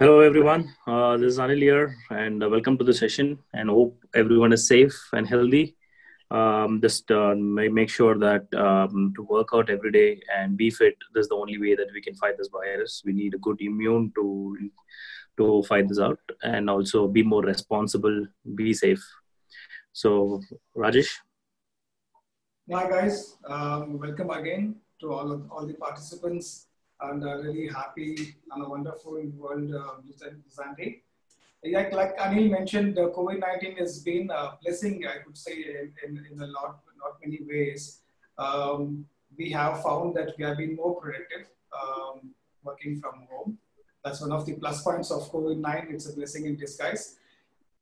Hello, everyone. Uh, this is Anil here, and uh, welcome to the session. And hope everyone is safe and healthy. Um, just uh, make sure that um, to work out every day and be fit. This is the only way that we can fight this virus. We need a good immune to to fight this out, and also be more responsible, be safe. So, Rajesh. Hi guys, um, welcome again to all of all the participants and uh, really happy and a wonderful World uh, Design Day. Like, like Anil mentioned, uh, COVID-19 has been a blessing, I would say, in, in, in a lot, not many ways. Um, we have found that we have been more productive um, working from home. That's one of the plus points of COVID-19. It's a blessing in disguise.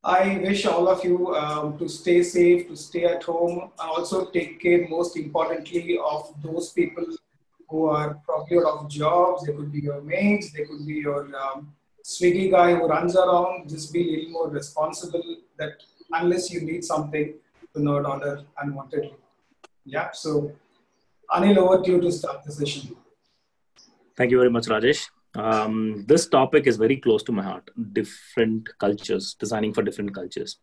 I wish all of you um, to stay safe, to stay at home, and also take care, most importantly, of those people who are probably out of jobs. They could be your mates, they could be your um, Swiggy guy who runs around. Just be a little more responsible that unless you need something, do not order unwantedly. Yeah, so Anil, over to you to start the session. Thank you very much, Rajesh. Um, this topic is very close to my heart different cultures, designing for different cultures.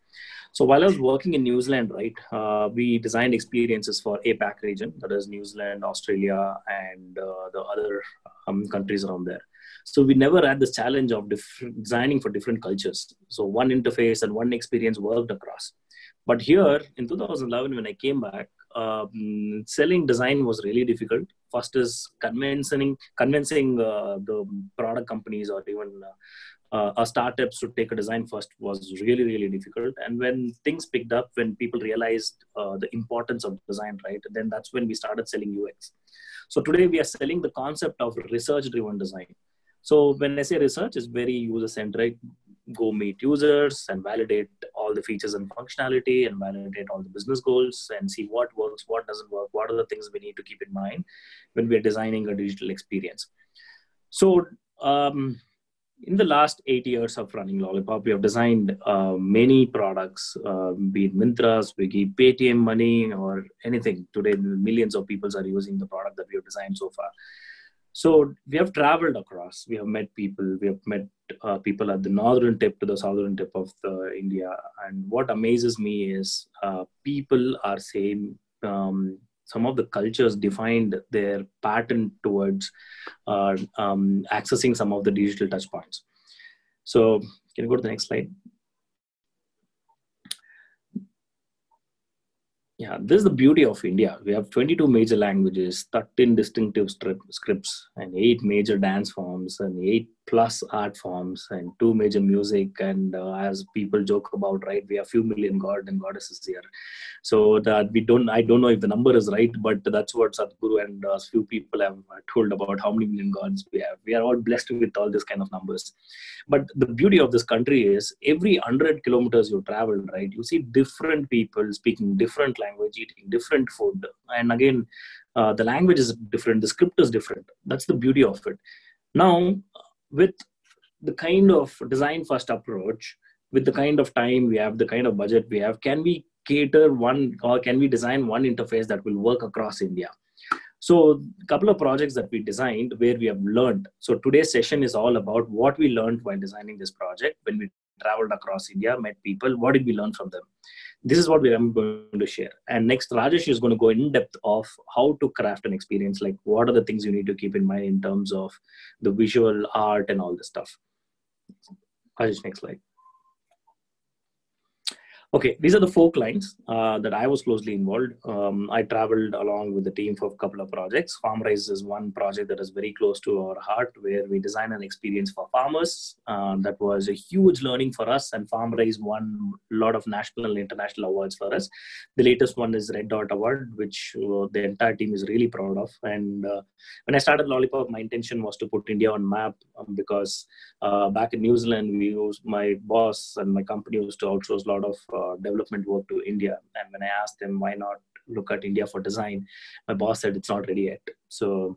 So while I was working in New Zealand, right, uh, we designed experiences for APAC region, that is New Zealand, Australia, and uh, the other um, countries around there. So we never had this challenge of designing for different cultures. So one interface and one experience worked across. But here in 2011, when I came back, um, selling design was really difficult. First is convincing convincing uh, the product companies or even uh, uh, startups to take a design first was really really difficult. And when things picked up when people realized uh, the importance of design right then that's when we started selling ux. So today we are selling the concept of research driven design. So when i say research is very user centric go meet users and validate all the features and functionality and validate all the business goals and see what works what doesn't work what are the things we need to keep in mind when we're designing a digital experience so um, in the last eight years of running Lollypop, we have designed uh, many products, uh, be it Myntra, Swiggy, Paytm Money, or anything. Today, millions of people are using the product that we have designed so far. So we have traveled across. We have met people. We have met uh, people at the northern tip to the southern tip of the India. And what amazes me is uh, people are saying um, some of the cultures defined their pattern towards uh, um, accessing some of the digital touch points. So can you go to the next slide? Yeah, this is the beauty of India. We have 22 major languages, 13 distinctive scripts, and eight major dance forms, and eight plus art forms and two major music and uh, as people joke about right we have a few million god and goddesses here. So that we don't i don't know if the number is right but that's what sadhguru and a uh, few people have told about how many million gods we have. We are all blessed with all this kind of numbers. But the beauty of this country is every 100 kilometers you travel right you see different people speaking different language eating different food. And again uh, the language is different the script is different. That's the beauty of it. Now with the kind of design first approach with the kind of time we have the kind of budget we have can we cater one or can we design one interface that will work across india? So a couple of projects that we designed where we have learned. So today's session is all about what we learned while designing this project when we traveled across india met people what did we learn from them this is what are going to share. And next rajesh is going to go in depth of how to craft an experience like what are the things you need to keep in mind in terms of the visual art and all this stuff. Rajesh next slide Okay, these are the four clients uh, that I was closely involved. Um, I traveled along with the team for a couple of projects. FarmRise is one project that is very close to our heart, where we design an experience for farmers. Uh, that was a huge learning for us, and FarmRise won a lot of national and international awards for us. The latest one is Red Dot Award, which uh, the entire team is really proud of. And uh, when I started Lollypop, my intention was to put India on map um, because uh, back in New Zealand, we used my boss and my company used to outsource a lot of uh, development work to India. And when I asked them why not look at India for design, my boss said it's not ready yet. So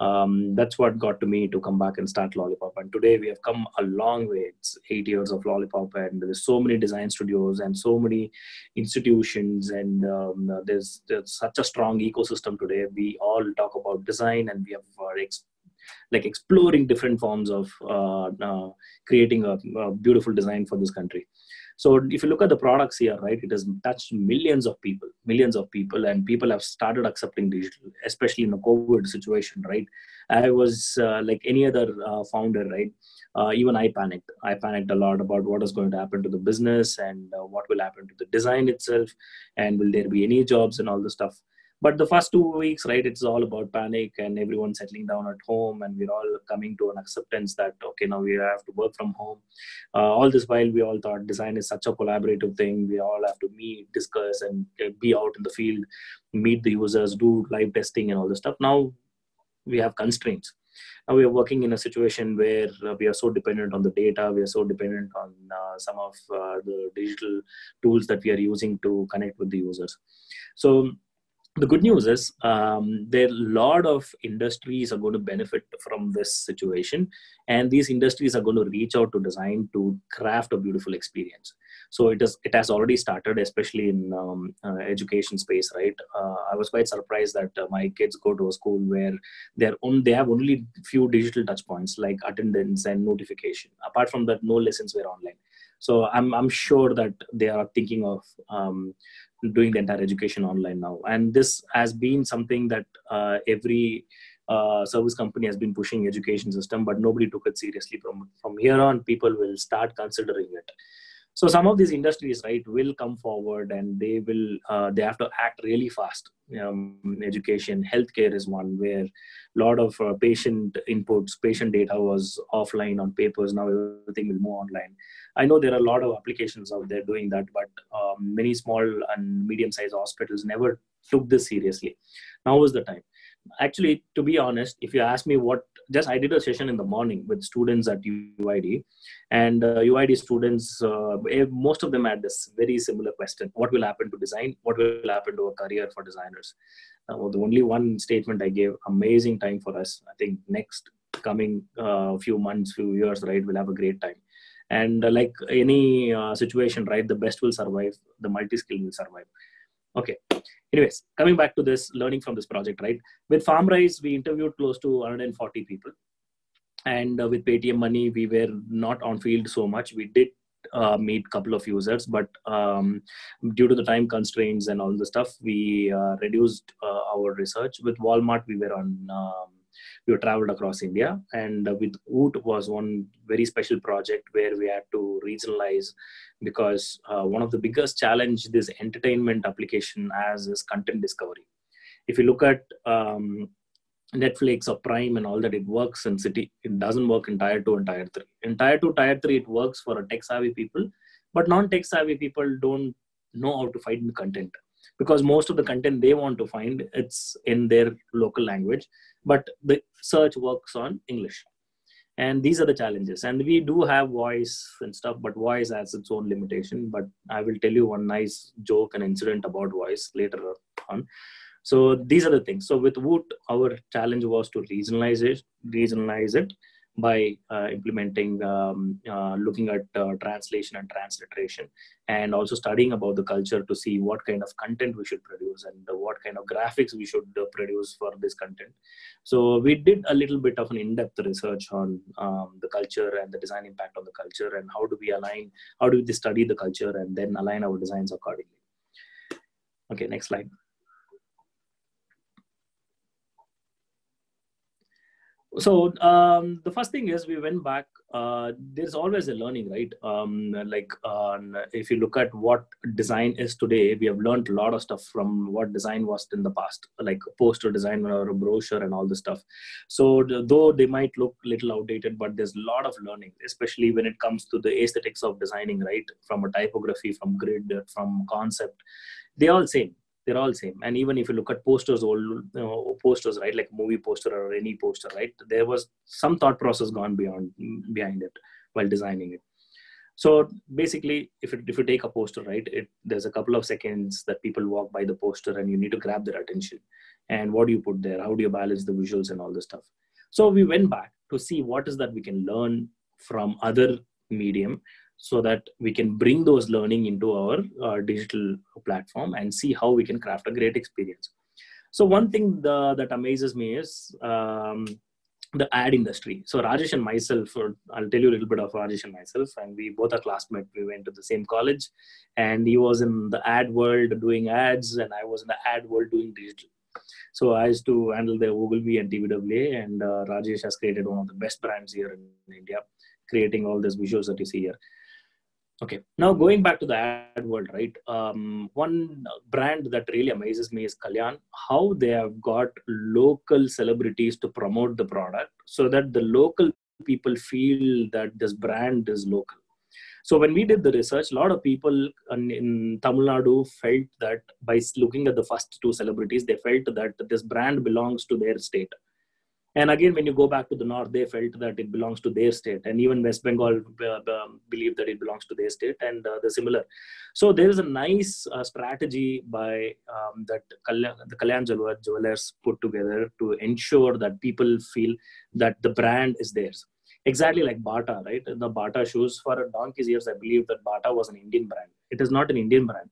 um, that's what got to me to come back and start Lollypop. And today we have come a long way. It's eight years of Lollypop, and there's so many design studios and so many institutions, and um, there's there's such a strong ecosystem today. We all talk about design, and we have our ex- like exploring different forms of uh, uh, creating a, a, beautiful design for this country so if you look at the products here right it has touched millions of people millions of people and people have started accepting digital especially in a covid situation right? I was uh, like any other uh, founder right uh, even i panicked. I panicked a lot about what is going to happen to the business and uh, what will happen to the design itself and will there be any jobs and all the stuff but the first two weeks right it's all about panic and everyone settling down at home and we're all coming to an acceptance that okay now we have to work from home. Uh, all this while we all thought design is such a collaborative thing. We all have to meet discuss and uh, be out in the field meet the users do live testing and all this stuff. Now we have constraints. Now we are working in a situation where uh, we are so dependent on the data. We are so dependent on uh, some of uh, the digital tools that we are using to connect with the users. So the good news is um, there a lot of industries are going to benefit from this situation and these industries are going to reach out to design to craft a beautiful experience. So it is it has already started especially in um, uh, education space right? Uh, i was quite surprised that uh, my kids go to a school where they're on they have only few digital touch points like attendance and notification. Apart from that no lessons were online. So i'm, I'm sure that they are thinking of um, doing the entire education online now. And this has been something that uh, every uh, service company has been pushing education system but nobody took it seriously from from here on. People will start considering it so some of these industries right will come forward and they will uh, they have to act really fast. Um, education healthcare is one where a lot of uh, patient inputs patient data was offline on papers. Now everything will move online. I know there are a lot of applications out there doing that but um, many small and medium sized hospitals never took this seriously. Now is the time. Actually to be honest if you ask me what just i did a session in the morning with students at uid and uh, uid students uh, most of them had this very similar question. What will happen to design? What will happen to a career for designers? Uh, well, the only one statement i gave. Amazing time for us. I think next coming uh, few months few years right we'll have a great time. And uh, like any uh, situation right the best will survive. The multi-skill will survive okay. Anyways coming back to this learning from this project right? With farmrise we interviewed close to 140 people. And uh, with paytm money we were not on field so much. We did uh, meet couple of users but um, due to the time constraints and all the stuff we uh, reduced uh, our research. With walmart we were on um, we traveled across India. And with Voot was one very special project where we had to regionalize because uh, one of the biggest challenge this entertainment application has is content discovery. If you look at um, Netflix or Prime and all that, it works in city. It doesn't work in tier two and tier three. In tier two, tier three, it works for a tech savvy people, but non-tech savvy people don't know how to find the content because most of the content they want to find it's in their local language but the search works on english. And these are the challenges. And we do have voice and stuff but voice has its own limitation. But i will tell you one nice joke and incident about voice later on. So these are the things. So with voot our challenge was to regionalize it regionalize it by uh, implementing um, uh, looking at uh, translation and transliteration and also studying about the culture to see what kind of content we should produce and what kind of graphics we should produce for this content. So we did a little bit of an in-depth research on um, the culture and the design impact on the culture and how do we align how do we study the culture and then align our designs accordingly. Okay next slide so um, the first thing is we went back uh, there's always a learning right? Um, like uh, if you look at what design is today we have learned a lot of stuff from what design was in the past like poster design or a brochure and all this stuff. So though they might look a little outdated but there's a lot of learning especially when it comes to the aesthetics of designing right? From a typography from grid from concept they all same they're all same. And even if you look at posters old you know, posters right like movie poster or any poster right there was some thought process gone beyond behind it while designing it. So basically if, it, if you take a poster right it there's a couple of seconds that people walk by the poster and you need to grab their attention. And what do you put there? How do you balance the visuals and all this stuff? So we went back to see what is that we can learn from other medium so that we can bring those learning into our uh, digital platform and see how we can craft a great experience so one thing the, that amazes me is um, the ad industry. So Rajesh and myself, or I'll tell you a little bit of Rajesh and myself, and we both are classmates. We went to the same college, and he was in the ad world doing ads, and I was in the ad world doing digital. So I used to handle the Ogilvy and TBWA, and uh, Rajesh has created one of the best brands here in India, creating all these visuals that you see here. Okay, now going back to the ad world, right? Um, one brand that really amazes me is Kalyan. How they have got local celebrities to promote the product so that the local people feel that this brand is local. So when we did the research, a lot of people in, in Tamil Nadu felt that by looking at the first two celebrities, they felt that this brand belongs to their state and again, when you go back to the north, they felt that it belongs to their state, and even West Bengal uh, um, believe that it belongs to their state, and uh, they're similar. So there is a nice uh, strategy by um, that the Kalyan Jewelers put together to ensure that people feel that the brand is theirs. Exactly like Bata, right? The Bata shoes for a donkey's years, I believe that Bata was an Indian brand. It is not an Indian brand.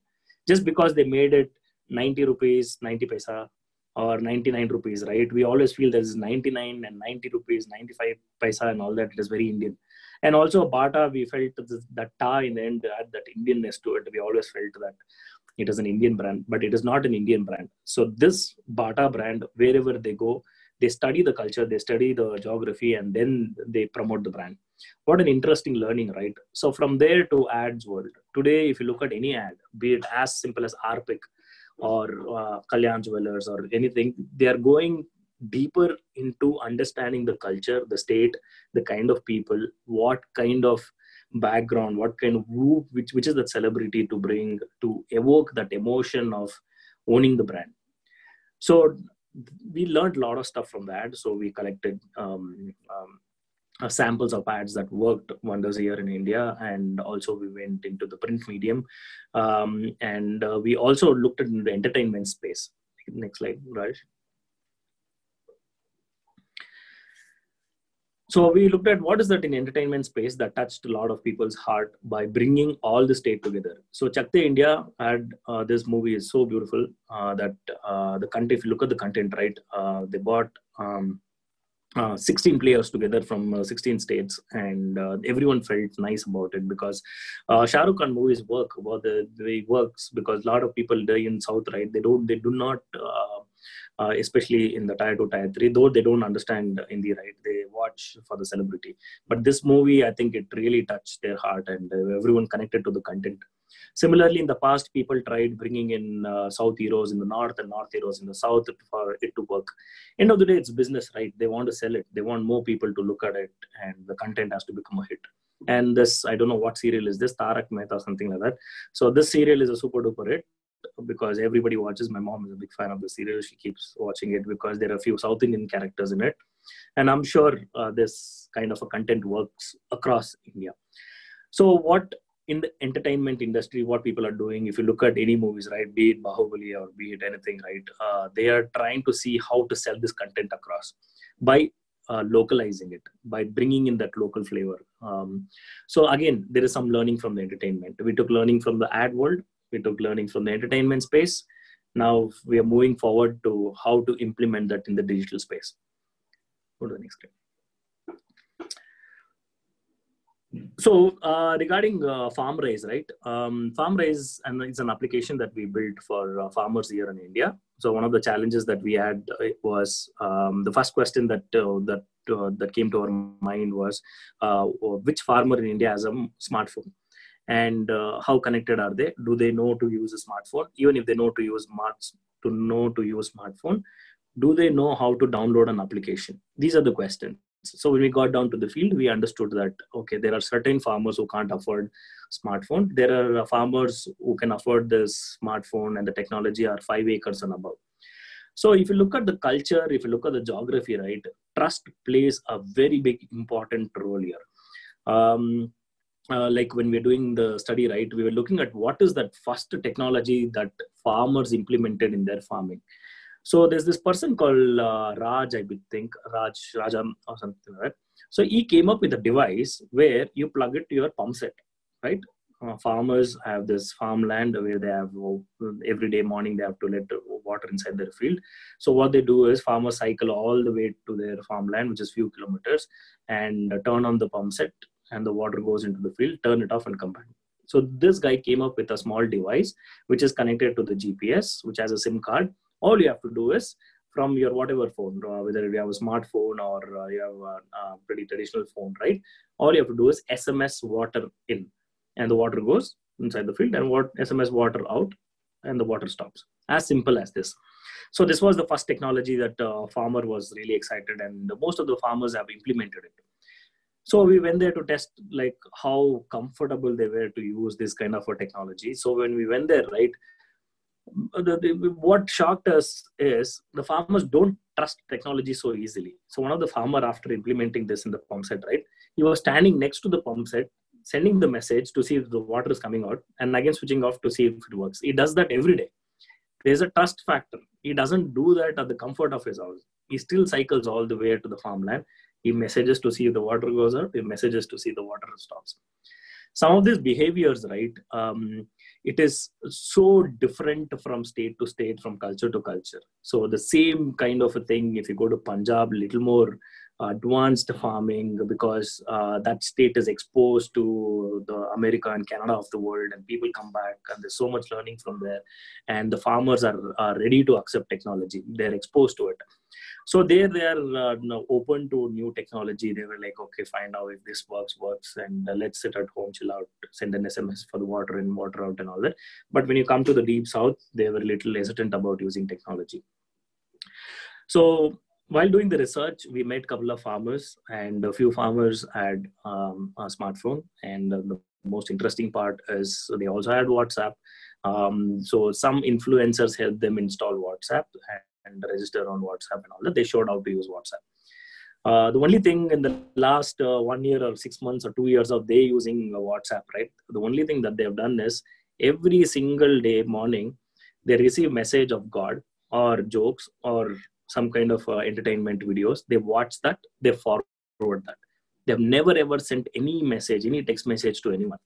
Just because they made it 90 rupees, 90 paisa, or 99 rupees, right? We always feel there's 99 and 90 rupees, 95 paisa and all that. It is very Indian. And also Bata, we felt that Ta in the end had that Indianness to it. We always felt that it is an Indian brand, but it is not an Indian brand. So this Bata brand, wherever they go, they study the culture, they study the geography, and then they promote the brand. What an interesting learning, right? So from there to ads world. Today, if you look at any ad, be it as simple as Harpic, or uh, Kalyan Jewelers or anything, they are going deeper into understanding the culture, the state, the kind of people, what kind of background, what kind of who, which which is the celebrity to bring to evoke that emotion of owning the brand. So we learned a lot of stuff from that. So we collected um, um, samples of ads that worked wonders here in India, and also we went into the print medium, um, and uh, we also looked at the entertainment space. Next slide, Raj. So we looked at what is that in entertainment space that touched a lot of people's heart by bringing all the state together. So Chak De India had uh, this movie is so beautiful uh, that uh, the content, if you look at the content, right, uh, they bought um, uh, 16 players together from uh, 16 states and uh, everyone felt nice about it because uh, Shah Rukh Khan movies work about the, way it works because a lot of people die in South, right? They don't, they do not, uh, uh, especially in the tier two, tier three, though they don't understand Hindi, right? They watch for the celebrity. But this movie, I think it really touched their heart and everyone connected to the content. Similarly, in the past, people tried bringing in uh, South heroes in the north and North heroes in the south for it to work. End of the day, it's business, right? They want to sell it. They want more people to look at it, and the content has to become a hit. And this, I don't know what serial is this, Tarak Mehta or something like that. So this serial is a super duper hit because everybody watches. My mom is a big fan of the serial. She keeps watching it because there are a few South Indian characters in it. And I'm sure uh, this kind of a content works across India. So what in the entertainment industry, what people are doing, if you look at any movies, right, be it Bahubali or be it anything, right, uh, they are trying to see how to sell this content across by uh, localizing it, by bringing in that local flavor. Um, so again, there is some learning from the entertainment. We took learning from the ad world, we took learning from the entertainment space. Now we are moving forward to how to implement that in the digital space. Go to the next. So uh, regarding uh, FarmRise, right? Um, FarmRise and it's an application that we built for uh, farmers here in India. So one of the challenges that we had uh, was um, the first question that uh, that uh, that came to our mind was which farmer in India has a smartphone, and how connected are they? Do they know to use a smartphone? Even if they know to use smarts to know to use smartphone, do they know how to download an application? These are the questions so when we got down to the field we understood that okay there are certain farmers who can't afford smartphone. There are farmers who can afford this smartphone and the technology are five acres and above. So if you look at the culture if you look at the geography right trust plays a very big important role here. Um, uh, like when we're doing the study right we were looking at what is that first technology that farmers implemented in their farming so there's this person called uh, Raj, I think, Raj, Rajam or something like that. So he came up with a device where you plug it to your pump set, right? uh, farmers have this farmland where they have every day morning they have to let water inside their field. So what they do is farmers cycle all the way to their farmland, which is few kilometers, and turn on the pump set, and the water goes into the field. Turn it off and come back. So this guy came up with a small device which is connected to the GPS, which has a SIM card. All you have to do is from your whatever phone, uh, whether you have a smartphone or uh, you have a, a, pretty traditional phone, right? All you have to do is SMS water in, and the water goes inside the field, and what SMS water out, and the water stops. As simple as this. So this was the first technology that uh, farmer was really excited, and most of the farmers have implemented it so we went there to test like how comfortable they were to use this kind of a technology so when we went there right the, the, what shocked us is the farmers don't trust technology so easily. So one of the farmer after implementing this in the pump set right? He was standing next to the pump set sending the message to see if the water is coming out and again switching off to see if it works. He does that every day. There's a trust factor. He doesn't do that at the comfort of his house. He still cycles all the way to the farmland. He messages to see if the water goes up he messages to see the water stops. Some of these behaviors right um, it is so different from state to state from culture to culture so the same kind of a thing if you go to punjab little more advanced farming because uh, that state is exposed to the America and Canada of the world, and people come back, and there's so much learning from there. And the farmers are, are ready to accept technology; they're exposed to it. So there, they are uh, open to new technology. They were like, okay, find out if this works, works, and uh, let's sit at home, chill out, send an SMS for the water in, water out, and all that. But when you come to the deep south, they were a little hesitant about using technology. So while doing the research, we met a couple of farmers, and a few farmers had um, a smartphone. And the most interesting part is they also had WhatsApp. Um, so some influencers helped them install WhatsApp and register on WhatsApp and all that. They showed how to use WhatsApp. Uh, the only thing in the last uh, one year or six months or two years of they using uh, WhatsApp, right? The only thing that they've done is every single day morning they receive message of God or jokes or some kind of uh, entertainment videos they watch that they forward that they've never ever sent any message any text message to anyone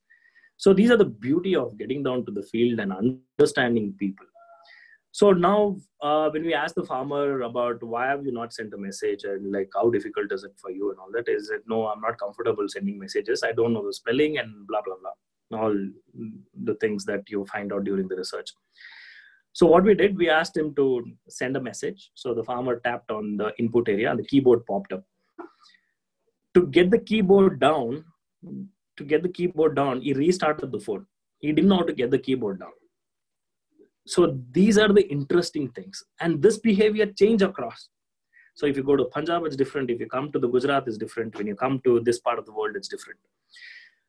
so these are the beauty of getting down to the field and understanding people so now uh, when we ask the farmer about why have you not sent a message and like how difficult is it for you and all that is it no i'm not comfortable sending messages i don't know the spelling and blah blah blah all the things that you find out during the research so what we did, we asked him to send a message. So the farmer tapped on the input area and the keyboard popped up. To get the keyboard down, to get the keyboard down, he restarted the phone. He didn't know how to get the keyboard down. So these are the interesting things. And this behavior change across. So if you go to Punjab, it's different. If you come to the Gujarat, it's different. When you come to this part of the world, it's different.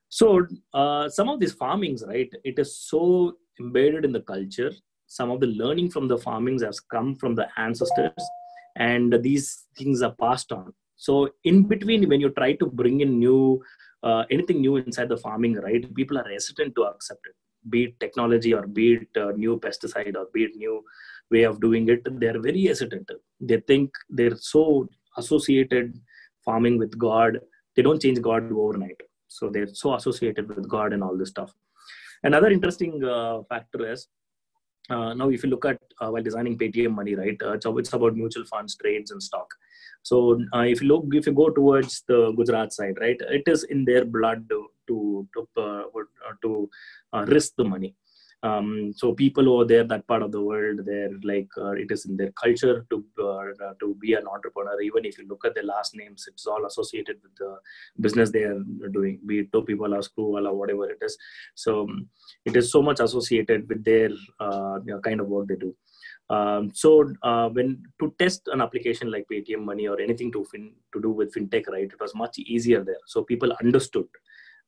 So uh, some of these farmings, right, it is so embedded in the culture some of the learning from the farmings has come from the ancestors and these things are passed on so in between when you try to bring in new uh, anything new inside the farming right people are hesitant to accept it be it technology or be it uh, new pesticide or be it new way of doing it they're very hesitant. They think they're so associated farming with god they don't change god overnight. So they're so associated with god and all this stuff. Another interesting uh, factor is uh, now if you look at uh, while designing paytm money right uh, it's, about mutual funds trades and stock. So uh, if you look if you go towards the gujarat side right it is in their blood to to to, uh, uh, risk the money um, so people over there, that part of the world, they're like uh, it is in their culture to uh, to be an entrepreneur. Even if you look at their last names, it's all associated with the business they are doing, be it Topiwala, Screwwala, whatever it is. So um, it is so much associated with their uh, kind of work they do. Um, so uh, when to test an application like Paytm Money or anything to fin, to do with fintech, right, it was much easier there. So people understood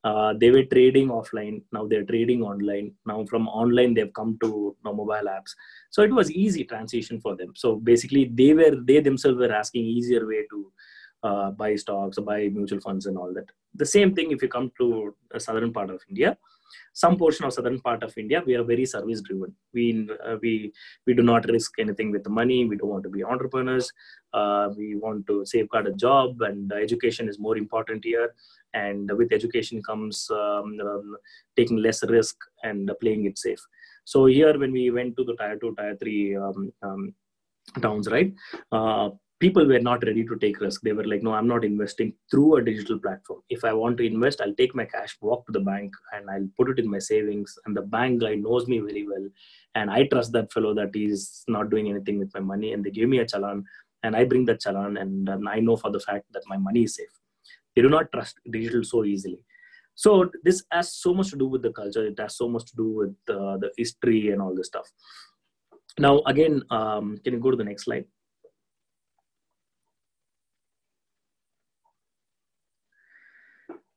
uh, they were trading offline. Now they're trading online. Now from online they've come to know, mobile apps. So it was easy transition for them. So basically they were they themselves were asking easier way to uh, buy stocks or buy mutual funds and all that. The same thing if you come to the southern part of india some portion of southern part of india we are very service driven. We uh, we we do not risk anything with the money. We don't want to be entrepreneurs. Uh, we want to safeguard a job and education is more important here. And with education comes um, um, taking less risk and playing it safe. So here when we went to the tier 2 tier 3 um, um, towns right? Uh, people were not ready to take risk. They were like no i'm not investing through a digital platform. If i want to invest i'll take my cash walk to the bank and i'll put it in my savings. And the bank guy knows me very well and i trust that fellow that he's not doing anything with my money and they give me a challan and i bring that challan and i know for the fact that my money is safe. They do not trust digital so easily. So this has so much to do with the culture. It has so much to do with uh, the history and all this stuff. Now again um, can you go to the next slide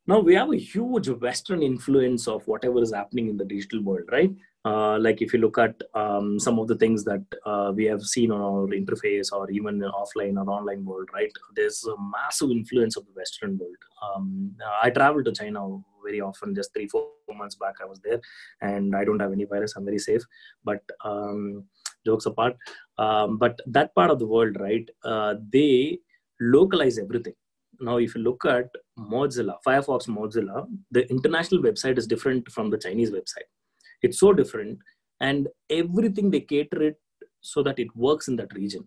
now we have a huge western influence of whatever is happening in the digital world right? Uh, like if you look at um, some of the things that uh, we have seen on our interface or even offline or online world right? There's a massive influence of the western world. Um, i travel to china very often just three four months back i was there and i don't have any virus i'm very safe. But um, jokes apart um, but that part of the world right uh, they localize everything now if you look at mozilla firefox mozilla the international website is different from the chinese website. It's so different and everything they cater it so that it works in that region.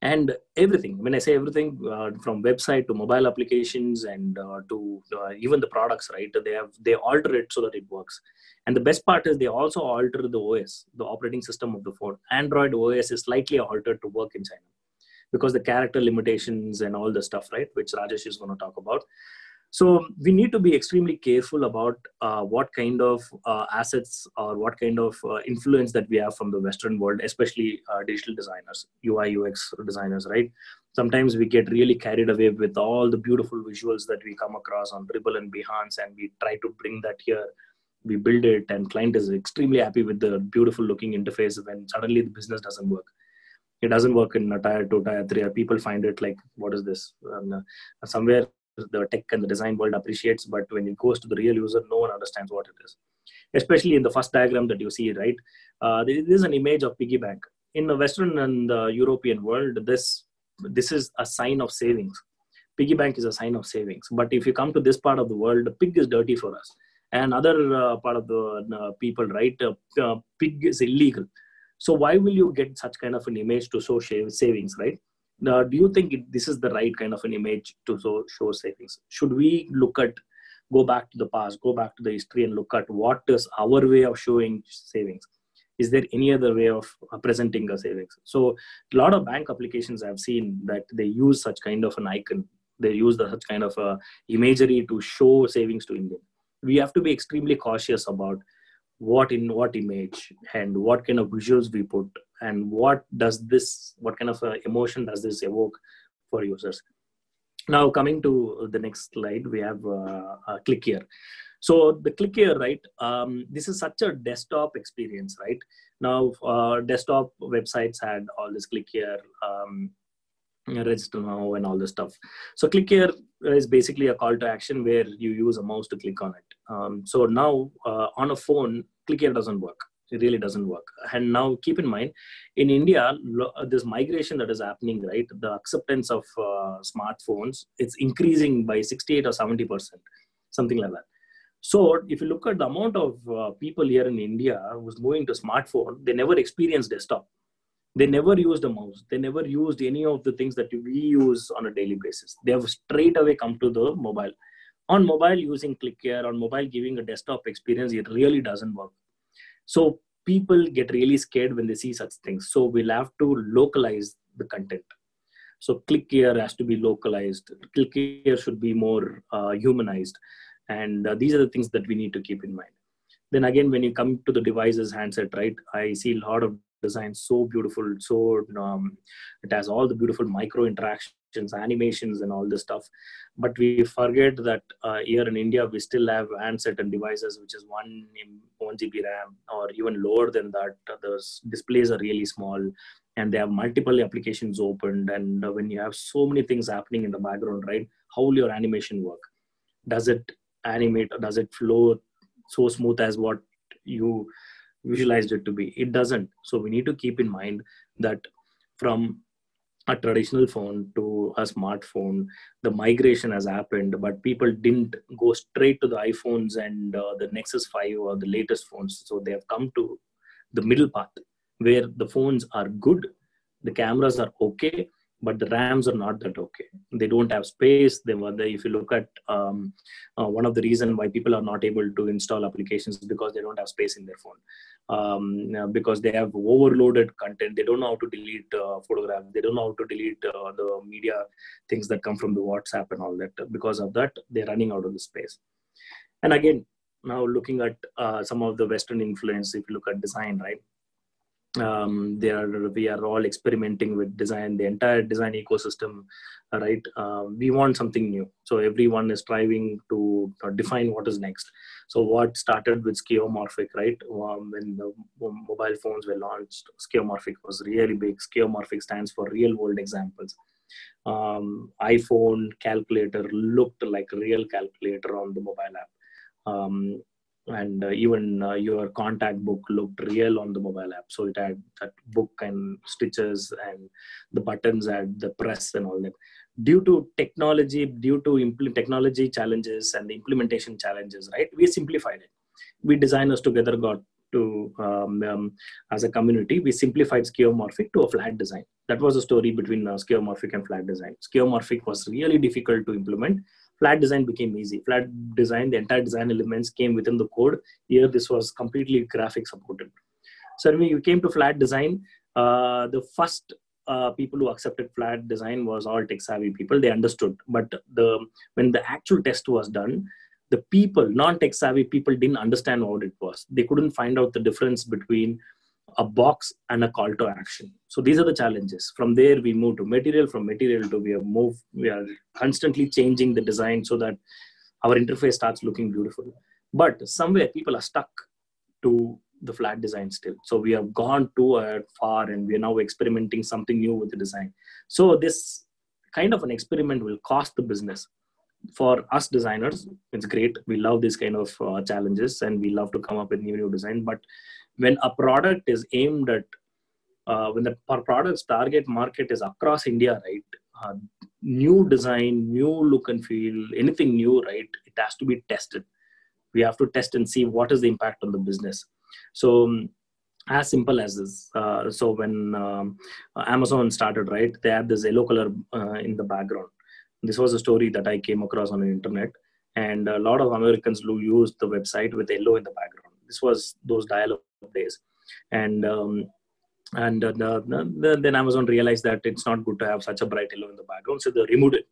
And everything when i say everything uh, from website to mobile applications and uh, to uh, even the products right? They have they alter it so that it works. And the best part is they also alter the os the operating system of the phone. Android os is slightly altered to work in china because the character limitations and all the stuff, right, which Rajesh is going to talk about. So we need to be extremely careful about uh, what kind of uh, assets or what kind of uh, influence that we have from the Western world, especially uh, digital designers, UI UX designers, right? Sometimes we get really carried away with all the beautiful visuals that we come across on Dribbble and Behance, and we try to bring that here. We build it, and client is extremely happy with the beautiful looking interface. When suddenly the business doesn't work, it doesn't work in a tier two, tier three. People find it like, what is this? Uh, somewhere the tech and the design world appreciates, but when it goes to the real user, no one understands what it is. Especially in the first diagram that you see, right? Uh, is an image of piggy bank. In the Western and the European world, this this is a sign of savings. Piggy bank is a sign of savings. But if you come to this part of the world, the pig is dirty for us. And other uh, part of the uh, people, right? Uh, uh, pig is illegal so why will you get such kind of an image to show savings, right? Now, do you think this is the right kind of an image to show, show savings? Should we look at, go back to the past, go back to the history and look at what is our way of showing savings? Is there any other way of uh, presenting a savings? So a lot of bank applications I've seen that they use such kind of an icon. They use the, such kind of a imagery to show savings to Indian. We have to be extremely cautious about what in what image and what kind of visuals we put and what does this what kind of emotion does this evoke for users. Now coming to the next slide we have uh, uh, click here. So the click here right um, this is such a desktop experience right? Now uh, desktop websites had all this click here um, register now and all this stuff so click here is basically a call to action where you use a mouse to click on it um, so now uh, on a phone, click here doesn't work. It really doesn't work. And now keep in mind, in India, uh, this migration that is happening, right? The acceptance of uh, smartphones, it's increasing by 68 or 70%, something like that. So if you look at the amount of uh, people here in India who's moving to smartphone, they never experienced desktop. They never used a mouse. They never used any of the things that we use on a daily basis. They have straight away come to the mobile. On mobile using click here on mobile giving a desktop experience it really doesn't work. So people get really scared when they see such things. So we'll have to localize the content. So click here has to be localized. Click here should be more uh, humanized. And uh, these are the things that we need to keep in mind. Then again when you come to the devices handset right i see a lot of design so beautiful so um, it has all the beautiful micro interactions animations and all this stuff. But we forget that uh, here in india we still have handset and devices which is one 1 gb ram or even lower than that. The displays are really small and they have multiple applications opened. And uh, when you have so many things happening in the background right how will your animation work? Does it animate or does it flow so smooth as what you visualized it to be. It doesn't. So we need to keep in mind that from a traditional phone to a smartphone the migration has happened but people didn't go straight to the iphones and uh, the nexus 5 or the latest phones. So they have come to the middle path where the phones are good the cameras are okay but the rams are not that okay. They don't have space. They were if you look at um, uh, one of the reason why people are not able to install applications because they don't have space in their phone. Um, because they have overloaded content. They don't know how to delete uh, photographs. They don't know how to delete uh, the media things that come from the whatsapp and all that. Because of that they're running out of the space. And again now looking at uh, some of the western influence if you look at design right um, they are we are all experimenting with design the entire design ecosystem right? Uh, we want something new. So everyone is striving to uh, define what is next. So what started with skeuomorphic right? Um, when the mobile phones were launched skeuomorphic was really big. Skeuomorphic stands for real world examples. Um, iphone calculator looked like real calculator on the mobile app. Um, and uh, even uh, your contact book looked real on the mobile app. So it had that book and stitches and the buttons had the press and all that. Due to technology due to impl- technology challenges and the implementation challenges right we simplified it. We designers together got to um, um, as a community we simplified skeuomorphic to a flat design. That was a story between uh, skeuomorphic and flat design. Skeuomorphic was really difficult to implement flat design became easy. Flat design the entire design elements came within the code. Here this was completely graphic supported. So when we came to flat design uh, the first uh, people who accepted flat design was all tech savvy people. They understood. But the when the actual test was done the people non tech savvy people didn't understand what it was. They couldn't find out the difference between a box and a call to action. So these are the challenges. From there we move to material. From material to we have moved we are constantly changing the design so that our interface starts looking beautiful. But somewhere people are stuck to the flat design still. So we have gone too uh, far and we are now experimenting something new with the design. So this kind of an experiment will cost the business. For us designers it's great. We love these kind of uh, challenges and we love to come up with new new design but when a product is aimed at uh, when the product's target market is across india right uh, new design new look and feel anything new right it has to be tested. We have to test and see what is the impact on the business. So um, as simple as this uh, so when um, amazon started right they had this yellow color uh, in the background. This was a story that i came across on the internet and a lot of americans who used the website with yellow in the background. This was those dial-up days and um, and uh, the, the, then amazon realized that it's not good to have such a bright yellow in the background so they removed it.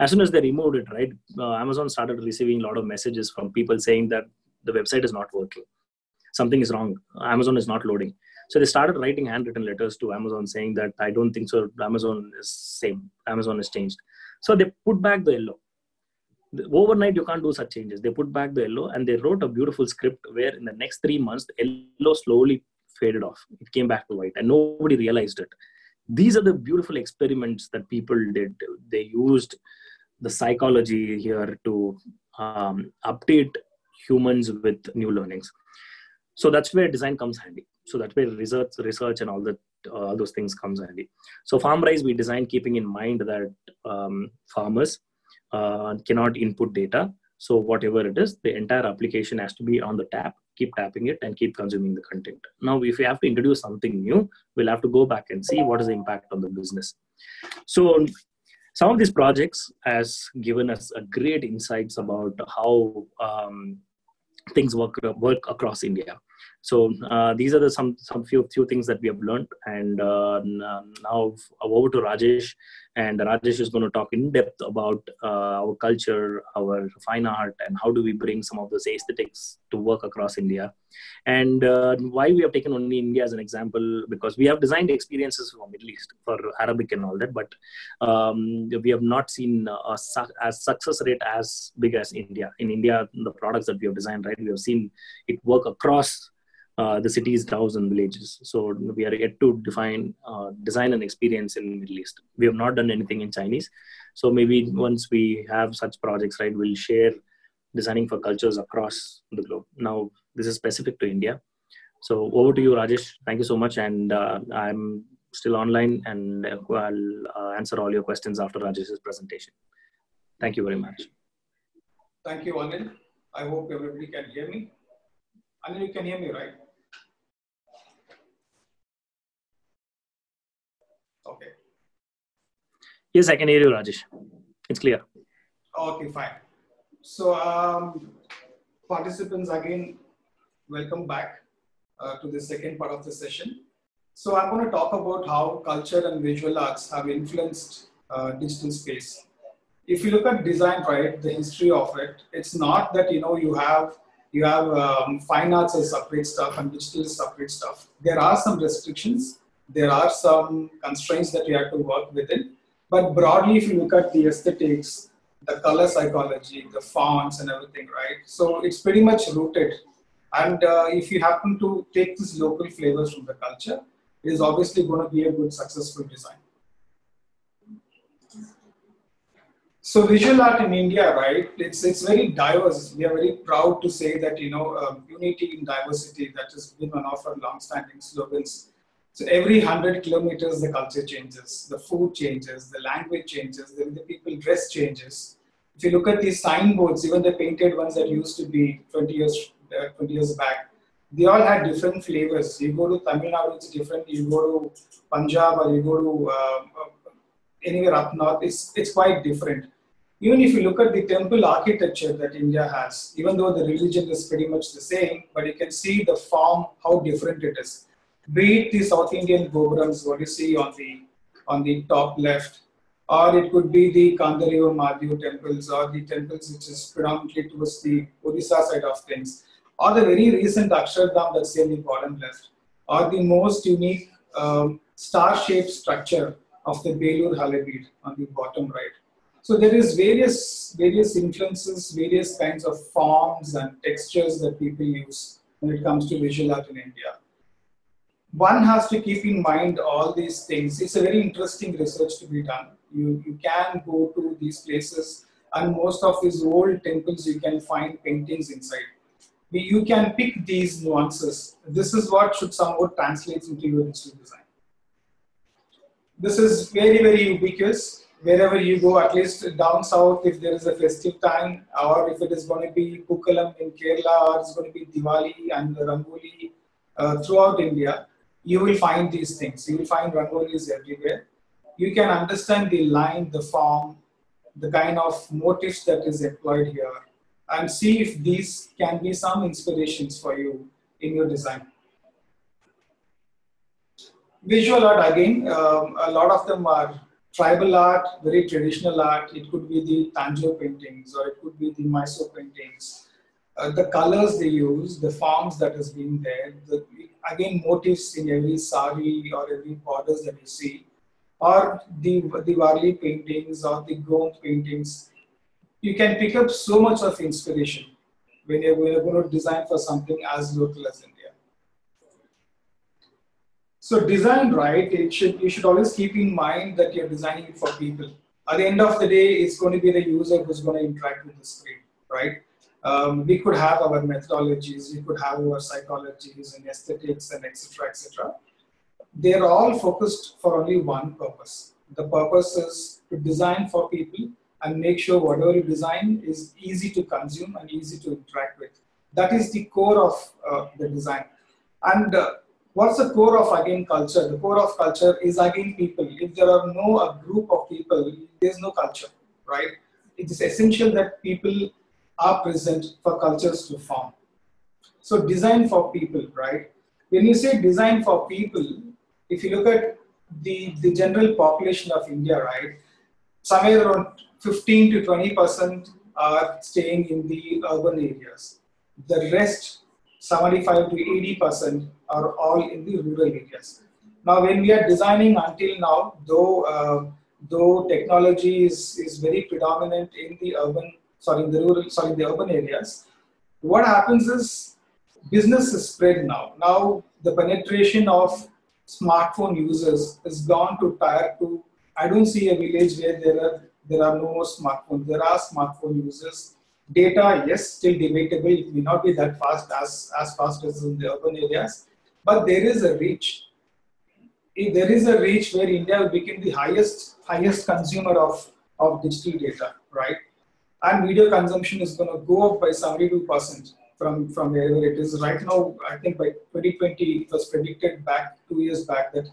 As soon as they removed it right uh, amazon started receiving a lot of messages from people saying that the website is not working. Something is wrong. Amazon is not loading. So they started writing handwritten letters to amazon saying that i don't think so. Amazon is same. Amazon has changed. So they put back the yellow overnight you can't do such changes. They put back the yellow and they wrote a beautiful script where in the next three months the yellow slowly faded off. It came back to white and nobody realized it. These are the beautiful experiments that people did. They used the psychology here to um, update humans with new learnings. So that's where design comes handy. So that's where research research and all that uh, all those things comes handy. So farmrise we design keeping in mind that um, farmers uh, cannot input data. So whatever it is, the entire application has to be on the tap, keep tapping it and keep consuming the content. Now, if we have to introduce something new, we'll have to go back and see what is the impact on the business. So some of these projects has given us a great insights about how um, things work work across India. So uh, these are the some some few few things that we have learned, and uh, now over to Rajesh, and Rajesh is going to talk in depth about uh, our culture, our fine art, and how do we bring some of those aesthetics to work across India, and uh, why we have taken only India as an example because we have designed experiences for Middle East, for Arabic and all that, but um, we have not seen a, a success rate as big as India. In India, the products that we have designed, right, we have seen it work across uh, the cities, towns, and villages. So we are yet to define, uh, design an experience in Middle East. We have not done anything in Chinese. So maybe once we have such projects, right, we'll share designing for cultures across the globe. Now, this is specific to India. So over to you, Rajesh. Thank you so much. And uh, I'm still online and I'll uh, answer all your questions after Rajesh's presentation. Thank you very much. Thank you, Anil. I hope everybody can hear me. Anil, you can hear me, right? Okay. Yes, I can hear you, Rajesh. It's clear. Okay, fine. So, um, participants, again, welcome back uh, to the second part of the session. So, I'm going to talk about how culture and visual arts have influenced uh, digital space. If you look at design, right, the history of it, it's not that you know you have you have um, fine arts as separate stuff and digital as separate stuff. There are some restrictions, there are some constraints that you have to work within. But broadly, if you look at the aesthetics, the color psychology, the fonts, and everything, right? So it's pretty much rooted. And uh, if you happen to take these local flavors from the culture, it is obviously going to be a good, successful design. So visual art in India, right? It's it's very diverse. We are very proud to say that you know um, unity in diversity. That has been one of our long-standing slogans. So every hundred kilometers, the culture changes, the food changes, the language changes, the, the people dress changes. If you look at these signboards, even the painted ones that used to be 20 years uh, 20 years back, they all had different flavors. You go to Tamil Nadu, it's different. You go to Punjab or you go to uh, anywhere up north, it's, it's quite different. Even if you look at the temple architecture that India has, even though the religion is pretty much the same, but you can see the form, how different it is. Be it the South Indian gopurams, what you see on the, on the top left, or it could be the Kandariya Mahadev temples, or the temples which is predominantly towards the Odisha side of things or the very recent Akshardham that's in the bottom left, or the most unique um, star-shaped structure of the Belur Halabeedu on the bottom right. So there is various various influences, various kinds of forms and textures that people use when it comes to visual art in India. One has to keep in mind all these things. It's a very interesting research to be done. You, you can go to these places and most of these old temples you can find paintings inside you can pick these nuances. This is what should somewhat translate into your design. This is very, very ubiquitous. Wherever you go, at least down south, if there is a festive time, or if it is going to be Pookalam in Kerala, or it's going to be Diwali and Rangoli uh, throughout India, you will find these things. You will find Rangolis everywhere. You can understand the line, the form, the kind of motifs that is employed here and see if these can be some inspirations for you in your design. Visual art again, um, a lot of them are tribal art, very traditional art. It could be the Tanjore paintings or it could be the Mysore paintings. Uh, the colors they use, the forms that has been there, the, again motifs in every sari or every borders that you see, or the, the Warli paintings or the Gond paintings you can pick up so much of inspiration when you're, when you're going to design for something as local as India. So design right, it should you should always keep in mind that you're designing it for people. At the end of the day, it's going to be the user who's going to interact with the screen, right? Um, we could have our methodologies, we could have our psychologies and aesthetics and etc. etc. They're all focused for only one purpose. The purpose is to design for people and make sure whatever you design is easy to consume and easy to interact with. That is the core of uh, the design. And uh, what's the core of again culture? The core of culture is again people. If there are no a group of people, there's no culture, right? It is essential that people are present for cultures to form. So design for people, right? When you say design for people, if you look at the, the general population of India, right, somewhere around 15 to 20 percent are staying in the urban areas. The rest, 75 to 80 percent, are all in the rural areas. Now, when we are designing until now, though uh, though technology is, is very predominant in the urban, sorry, in the rural, sorry, in the urban areas, what happens is business is spread now. Now, the penetration of smartphone users has gone to tier two. I don't see a village where there are there are no smartphones. There are smartphone users. Data, yes, still debatable. It may not be that fast as, as fast as in the urban areas, but there is a reach. If there is a reach where India will become the highest highest consumer of, of digital data, right? And video consumption is going to go up by 72% from, from wherever it is. Right now, I think by 2020, it was predicted back two years back that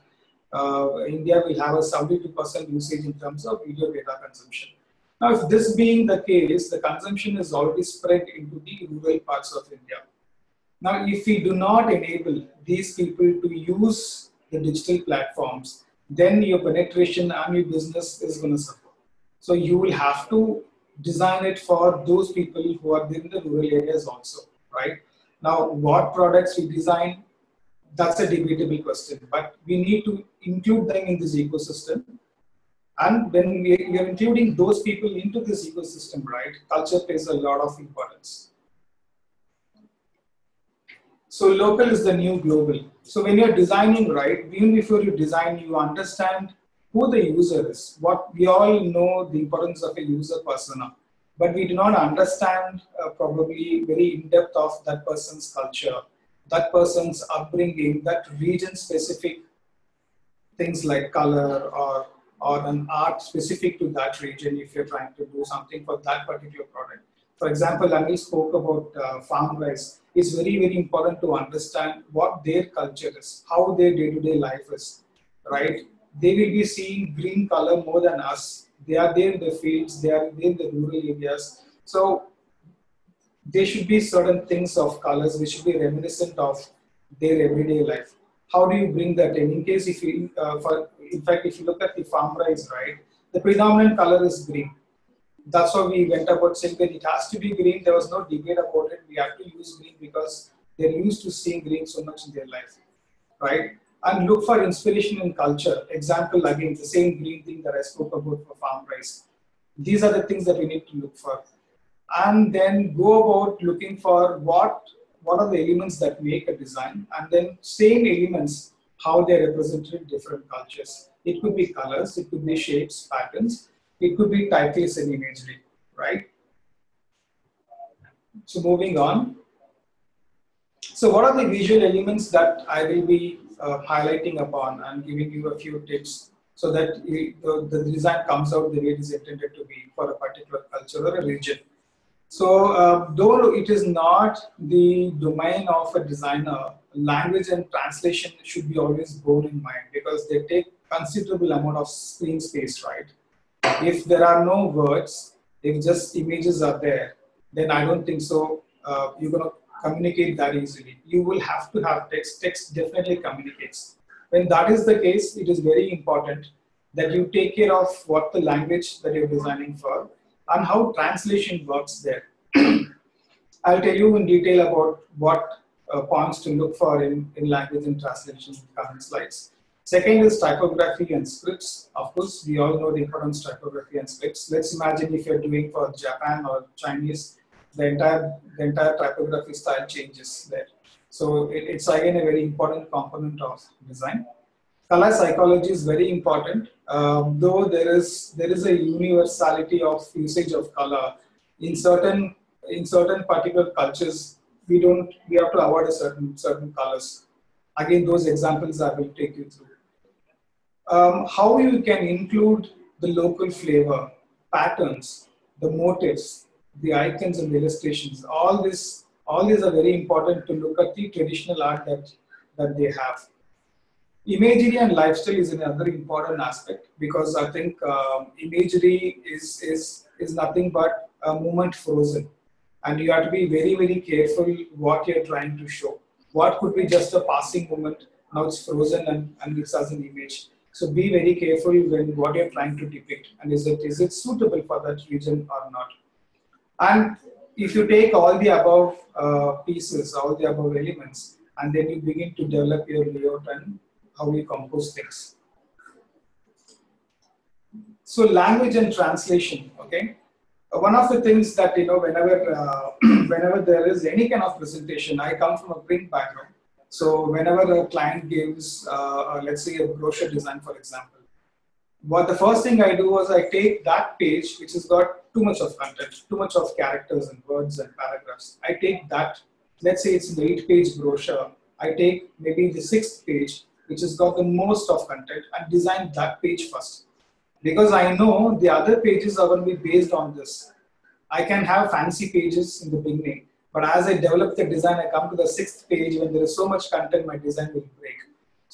uh, India will have a 72% usage in terms of video data consumption. Now, if this being the case, the consumption is already spread into the rural parts of India. Now, if we do not enable these people to use the digital platforms, then your penetration and your business is going to suffer. So you will have to design it for those people who are in the rural areas also, right? Now, what products we design, that's a debatable question, but we need to include them in this ecosystem and when we, are including those people into this ecosystem, right, culture plays a lot of importance. So local is the new global. So when you're designing, right, even before you design, you understand who the user is. What we all know the importance of a user persona, but we do not understand uh, probably very in depth of that person's culture, that person's upbringing, that region specific things like color or or an art specific to that region if you're trying to do something for that particular product. For example, Anil spoke about uh, FarmRise. It's very, very important to understand what their culture is, how their day-to-day life is, right? They will be seeing green color more than us. They are there in the fields, they are in the rural areas. So there should be certain things of colors which should be reminiscent of their everyday life. How do you bring that in? In case if you, uh, for in fact, if you look at the FarmRise, right, the predominant color is green. That's why we went about saying that it has to be green. There was no debate about it. We have to use green because they're used to seeing green so much in their life, right? And look for inspiration in culture. Example, again, the same green thing that I spoke about for FarmRise. These are the things that we need to look for. And then go about looking for what, what are the elements that make a design and then same elements how they're represented in different cultures. It could be colors, it could be shapes, patterns, it could be titles and imagery, right? So moving on. So what are the visual elements that I will be uh, highlighting upon and giving you a few tips so that the, design comes out the way it is intended to be for a particular culture or a region. So uh, though it is not the domain of a designer language and translation should be always borne in mind because they take considerable amount of screen space, right? If there are no words, if just images are there, then I don't think so. Uh, you're to communicate that easily. You will have to have text. Text definitely communicates. When that is the case, it is very important that you take care of what the language that you're designing for and how translation works there. I'll tell you in detail about what uh, points to look for in, in language and translation in coming slides. Second is typography and scripts. Of course, we all know the importance of typography and scripts. Let's imagine if you're doing for Japan or Chinese, the entire, the entire typography style changes there. So it, it's again a very important component of design. Color psychology is very important, um, though there is there is a universality of usage of color in certain in certain particular cultures we don't we have to avoid a certain certain colors again those examples i will take you through um, how you can include the local flavor patterns the motifs the icons and the illustrations all this all these are very important to look at the traditional art that that they have imagery and lifestyle is another important aspect because i think um, imagery is is is nothing but a moment frozen and you have to be very, very careful what you're trying to show. What could be just a passing moment, now it's frozen and, and it's as an image. So be very careful when what you're trying to depict and is it is it suitable for that region or not. And if you take all the above uh, pieces, all the above elements, and then you begin to develop your layout and how you compose things. So language and translation, okay? one of the things that you know whenever uh, whenever there is any kind of presentation i come from a print background so whenever a client gives uh, uh, let's say a brochure design for example what the first thing I do was I take that page which has got too much of content, too much of characters and words and paragraphs. I take that, let's say it's an eight page brochure. I take maybe the sixth page, which has got the most of content and design that page first. Because I know the other pages are going to be based on this. I can have fancy pages in the beginning, but as I develop the design, I come to the sixth page when there is so much content, my design will break.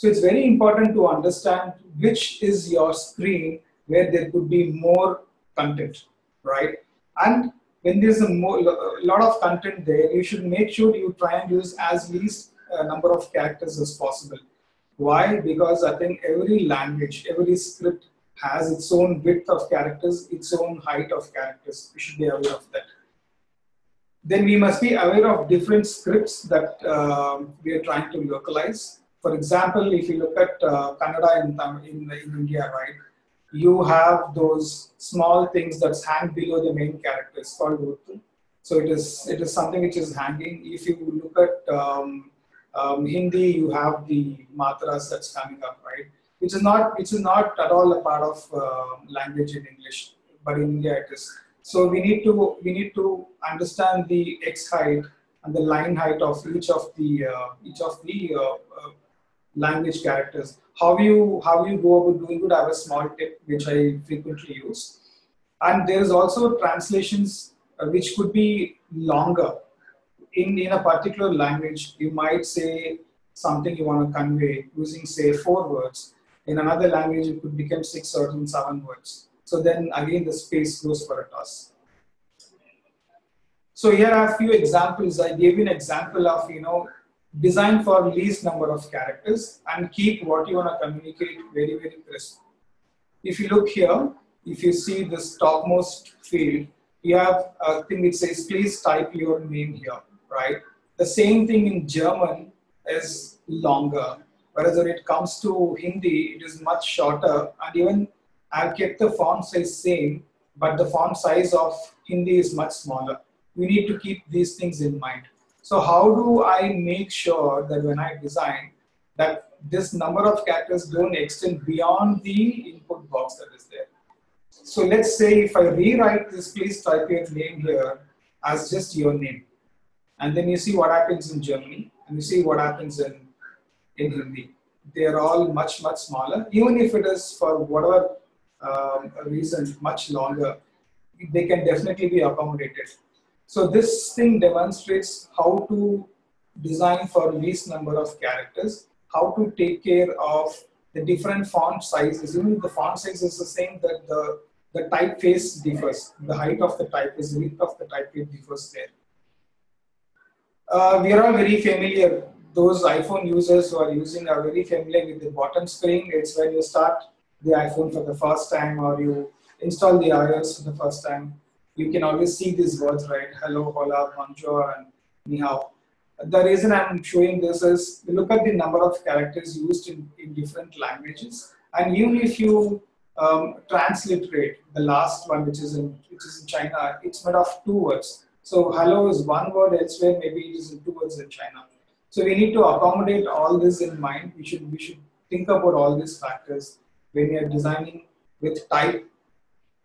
So it's very important to understand which is your screen where there could be more content, right? And when there's a, more, lot of content there, you should make sure you try and use as least a number of characters as possible. Why? Because I think every language, every script has its own width of characters, its own height of characters. We should be aware of that. Then we must be aware of different scripts that uh, we are trying to localize. For example, if you look at uh, Kannada in, in, in India, right, you have those small things that's hang below the main characters called Urtu. So it is it is something which is hanging. If you look at um, um, Hindi, you have the matras that's coming up, right? Which is not which is not at all a part of uh, language in English, but in India it is. So we need to we need to understand the x height and the line height of each of the uh, each of the uh, uh language characters. How you how you go about doing it? I have a small tip which I frequently use, and there is also translations uh, which could be longer. In in a particular language, you might say something you want to convey using say four words. In another language, it could become six or seven words. So then again, the space goes for a toss. So here are a few examples. I gave you an example of, you know, design for least number of characters and keep what you want to communicate very, very crisp. If you look here, if you see this topmost field, you have a thing which says, please type your name here, right? The same thing in German is longer, whereas when it comes to Hindi, it is much shorter. And even I've kept the font size same, but the font size of Hindi is much smaller. We need to keep these things in mind. So how do I make sure that when I design that this number of characters don't extend beyond the input box that is there. So let's say if I rewrite this, please type your name here as just your name. And then you see what happens in Germany and you see what happens in, in Hindi. They're all much, much smaller. Even if it is for whatever um, reason much longer, they can definitely be accommodated. So this thing demonstrates how to design for least number of characters, how to take care of the different font sizes. Even if the font size is the same, that the, the typeface differs. The height of the typeface, the width of the typeface differs there. Uh, we are all very familiar. Those iPhone users who are using are very familiar with the bottom screen. It's when you start the iPhone for the first time or you install the iOS for the first time you can always see these words, right? Hello, hola, bonjour, and ni hao. The reason I'm showing this is look at the number of characters used in, in different languages. And even if you um, transliterate the last one, which is in which is in China, it's made of two words. So hello is one word elsewhere, maybe it is in two words in China. So we need to accommodate all this in mind. We should we should think about all these factors when we are designing with type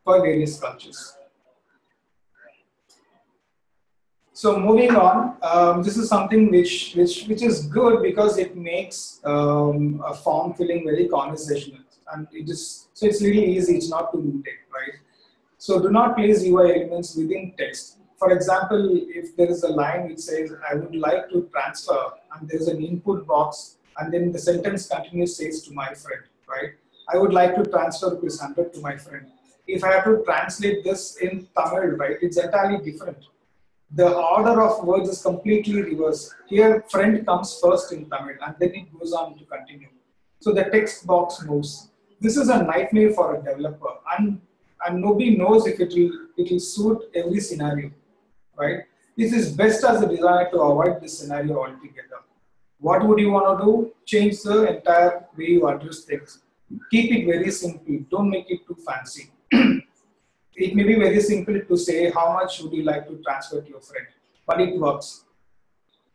for various cultures. So moving on, um, this is something which, which, which is good because it makes um, a form filling very conversational. And it is, so it's really easy, it's not too mutate, right? So do not place UI elements within text. For example, if there is a line which says, I would like to transfer, and there's an input box, and then the sentence continues says to my friend, right? I would like to transfer rupees 100 to my friend. If I have to translate this in Tamil, right, it's entirely different the order of words is completely reversed. Here, friend comes first in Tamil and then it goes on to continue. So the text box moves. This is a nightmare for a developer and, and nobody knows if it will, it will suit every scenario, right? It is best as a designer to avoid this scenario altogether. What would you want to do? Change the entire way you address things. Keep it very simple. Don't make it too fancy. It may be very simple to say how much would you like to transfer to your friend, but it works.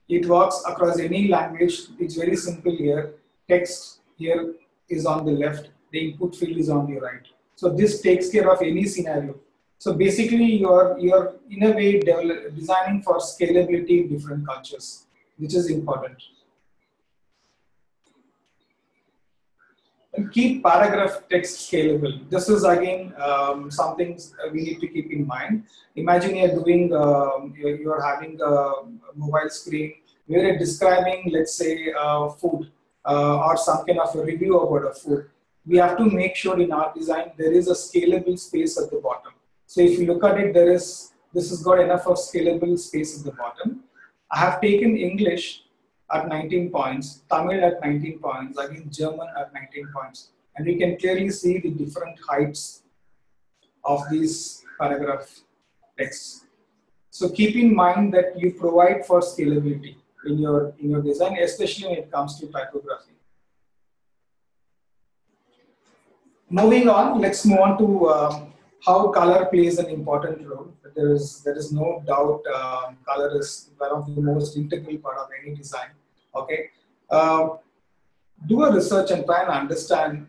It works across any language. It's very simple here. Text here is on the left the input field is on the right. So this takes care of any scenario. So basically you're, you're in a way designing for scalability in different cultures, which is important. Keep paragraph text scalable. This is again um, something we need to keep in mind. Imagine you're doing, um, you're, having a mobile screen where you're describing, let's say, uh, food uh, or some kind of a review about a food. We have to make sure in our design there is a scalable space at the bottom. So if you look at it, there is this has got enough of scalable space at the bottom. I have taken English at 19 points, Tamil at 19 points, again German at 19 points. And we can clearly see the different heights of these paragraph texts. So keep in mind that you provide for scalability in your, in your design, especially when it comes to typography. Moving on, let's move on to um, how color plays an important role. There is, there is no doubt um, color is one of the most integral part of any design okay? Uh, do a research and try and understand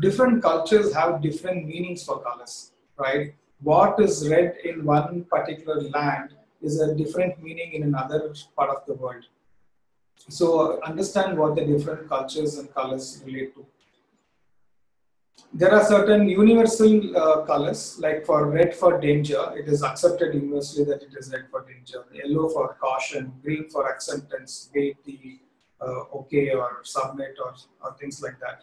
different cultures have different meanings for colors right? What is red in one particular land is a different meaning in another part of the world. So understand what the different cultures and colors relate to. There are certain universal uh, colors like for red for danger it is accepted universally that it is red for danger. Yellow for caution green for acceptance uh, okay or submit or, or things like that.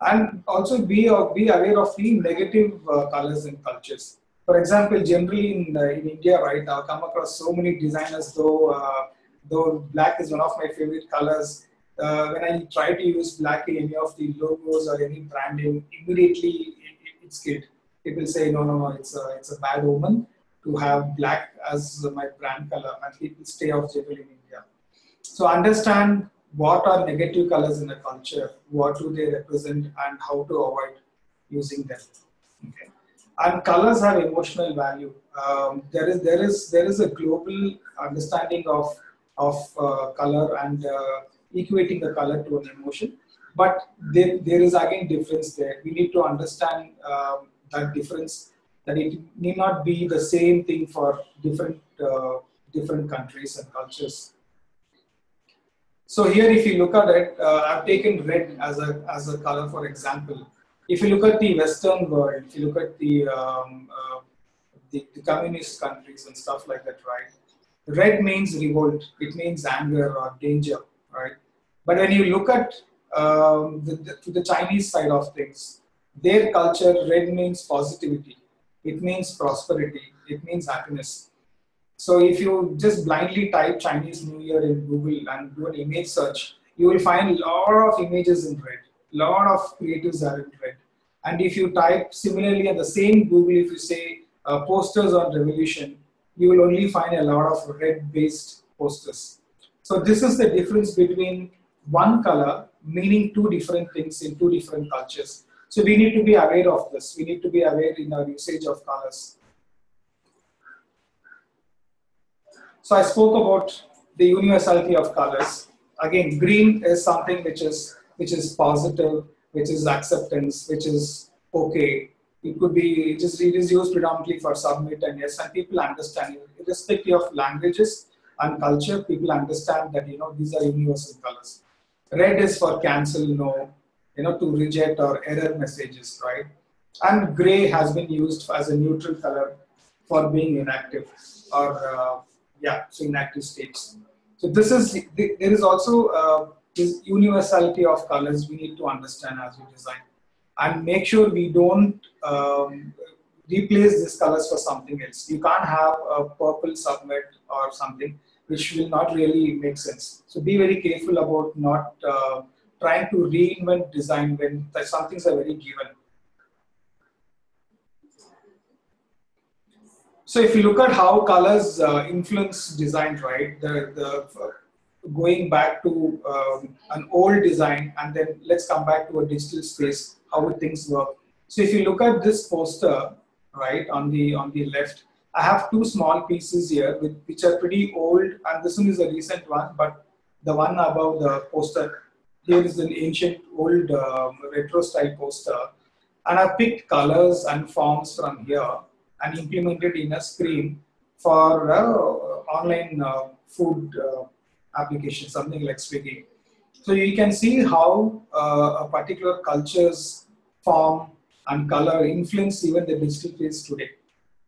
And also be, uh, be aware of the negative uh, colors and cultures. For example, generally in, in India, right, I've come across so many designers, though, though black is one of my favorite colors, uh, when I try to use black in any of the logos or any branding, immediately it, it, it's good. People say, no, no, no, it's a, it's a bad omen to have black as my brand color, and people stay off generally in India. So understand what are negative colors in the culture, what do they represent, and how to avoid using them. Okay. And colors have emotional value. Um, there is there is there is a global understanding of of uh, color and uh, equating the color to an emotion, but there, there is again difference there. We need to understand um, that difference that it need not be the same thing for different uh, different countries and cultures. So here, if you look at it, uh, I've taken red as a, as a color, for example. If you look at the Western world, if you look at the, um, uh, the, the, communist countries and stuff like that, right? Red means revolt, it means anger or danger, right? But when you look at um, the, the, the Chinese side of things, their culture, red means positivity, it means prosperity, it means happiness. So if you just blindly type Chinese New Year in Google and do an image search, you will find a lot of images in red. A lot of creatives are in red. And if you type similarly at the same Google, if you say uh, posters on revolution, you will only find a lot of red-based posters. So this is the difference between one color meaning two different things in two different cultures. So we need to be aware of this. We need to be aware in our usage of colors. So I spoke about the universality of colors. Again, green is something which is which is positive, which is acceptance, which is okay. It could be just it is used predominantly for submit and yes, and people understand. Irrespective of languages and culture, people understand that you know these are universal colors. Red is for cancel, no, you know, to reject or error messages, right? And gray has been used as a neutral color for being inactive or uh, yeah, so inactive states. So this is, there is also uh, this universality of colors we need to understand as we design and make sure we don't um, replace these colors for something else. You can't have a purple submit or something which will not really make sense. So be very careful about not uh, trying to reinvent design when some things are very given. So if you look at how colors uh, influence design, right, the, the uh, going back to um, an old design and then let's come back to a digital space, how things work. So if you look at this poster, right, on the on the left, I have two small pieces here with, which are pretty old and this one is a recent one, but the one above the poster here is an ancient old um, retro style poster And I picked colors and forms from here and implemented in a screen for uh, online uh, food uh, application, something like Swiggy. So you can see how uh, a particular culture's form and color influence even the digital face today,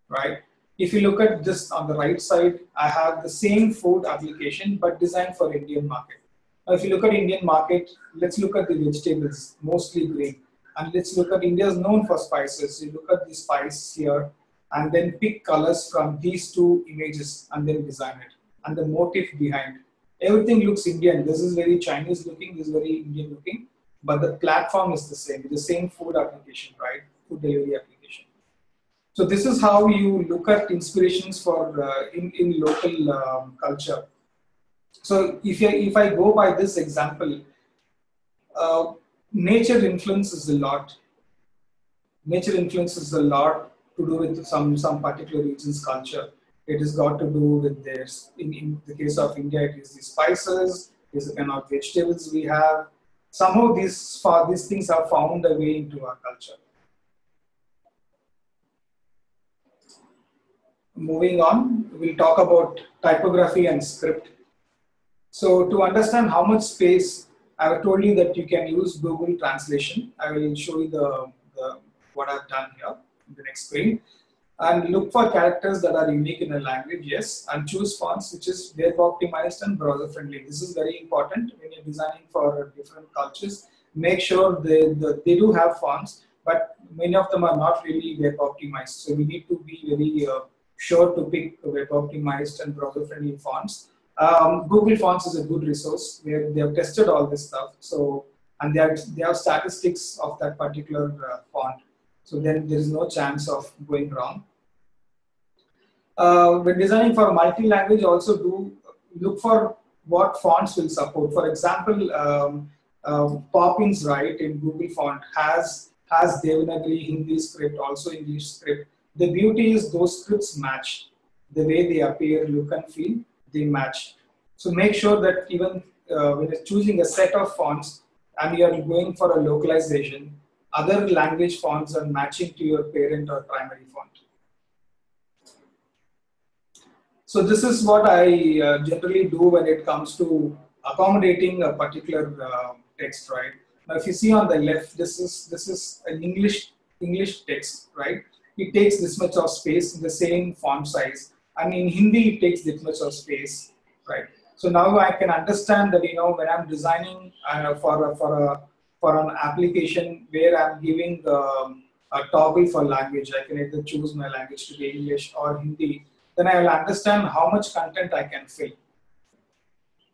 right? If you look at this on the right side, I have the same food application but designed for Indian market. Now, if you look at Indian market, let's look at the vegetables, mostly green. And let's look at India is known for spices. You look at the spice here and then pick colors from these two images and then design it. And the motif behind. Everything looks Indian. This is very Chinese looking, this is very Indian looking. But the platform is the same, the same food application, right? Food delivery application. So this is how you look at inspirations for uh, in, in local um, culture. So if, I, if I go by this example, uh, nature influences a lot. Nature influences a lot to do with some, some particular region's culture. It has got to do with their, in, in the case of India, it is the spices, it is the kind of vegetables we have. Somehow these, these things have found a way into our culture. Moving on, we'll talk about typography and script. So to understand how much space, I have told you that you can use Google Translation. I will show you the, the what I've done here the next screen. And look for characters that are unique in a language, yes, and choose fonts which is web optimized and browser friendly. This is very important when you're designing for different cultures. Make sure they, the, they do have fonts, but many of them are not really web optimized. So we need to be very uh, sure to pick web optimized and browser friendly fonts um, Google Fonts is a good resource where they have tested all this stuff. So, and they have, they have statistics of that particular uh, font. So then there is no chance of going wrong. Uh, when designing for multi-language, also do look for what fonts will support. For example, um, um, Poppins, right, in Google Font has has Devanagari, Hindi script, also English script. The beauty is those scripts match the way they appear, look and feel they match. So make sure that even uh, when you're choosing a set of fonts and you're going for a localization, other language fonts are matching to your parent or primary font. So this is what I uh, generally do when it comes to accommodating a particular uh, text, right? Now, if you see on the left, this is this is an English English text, right? It takes this much of space in the same font size and in Hindi it takes this much of space, right? So now I can understand that you know when I'm designing uh, for a, for a for an application where I'm giving um, a toggle for language, I can either choose my language to be English or Hindi. Then I will understand how much content I can fill.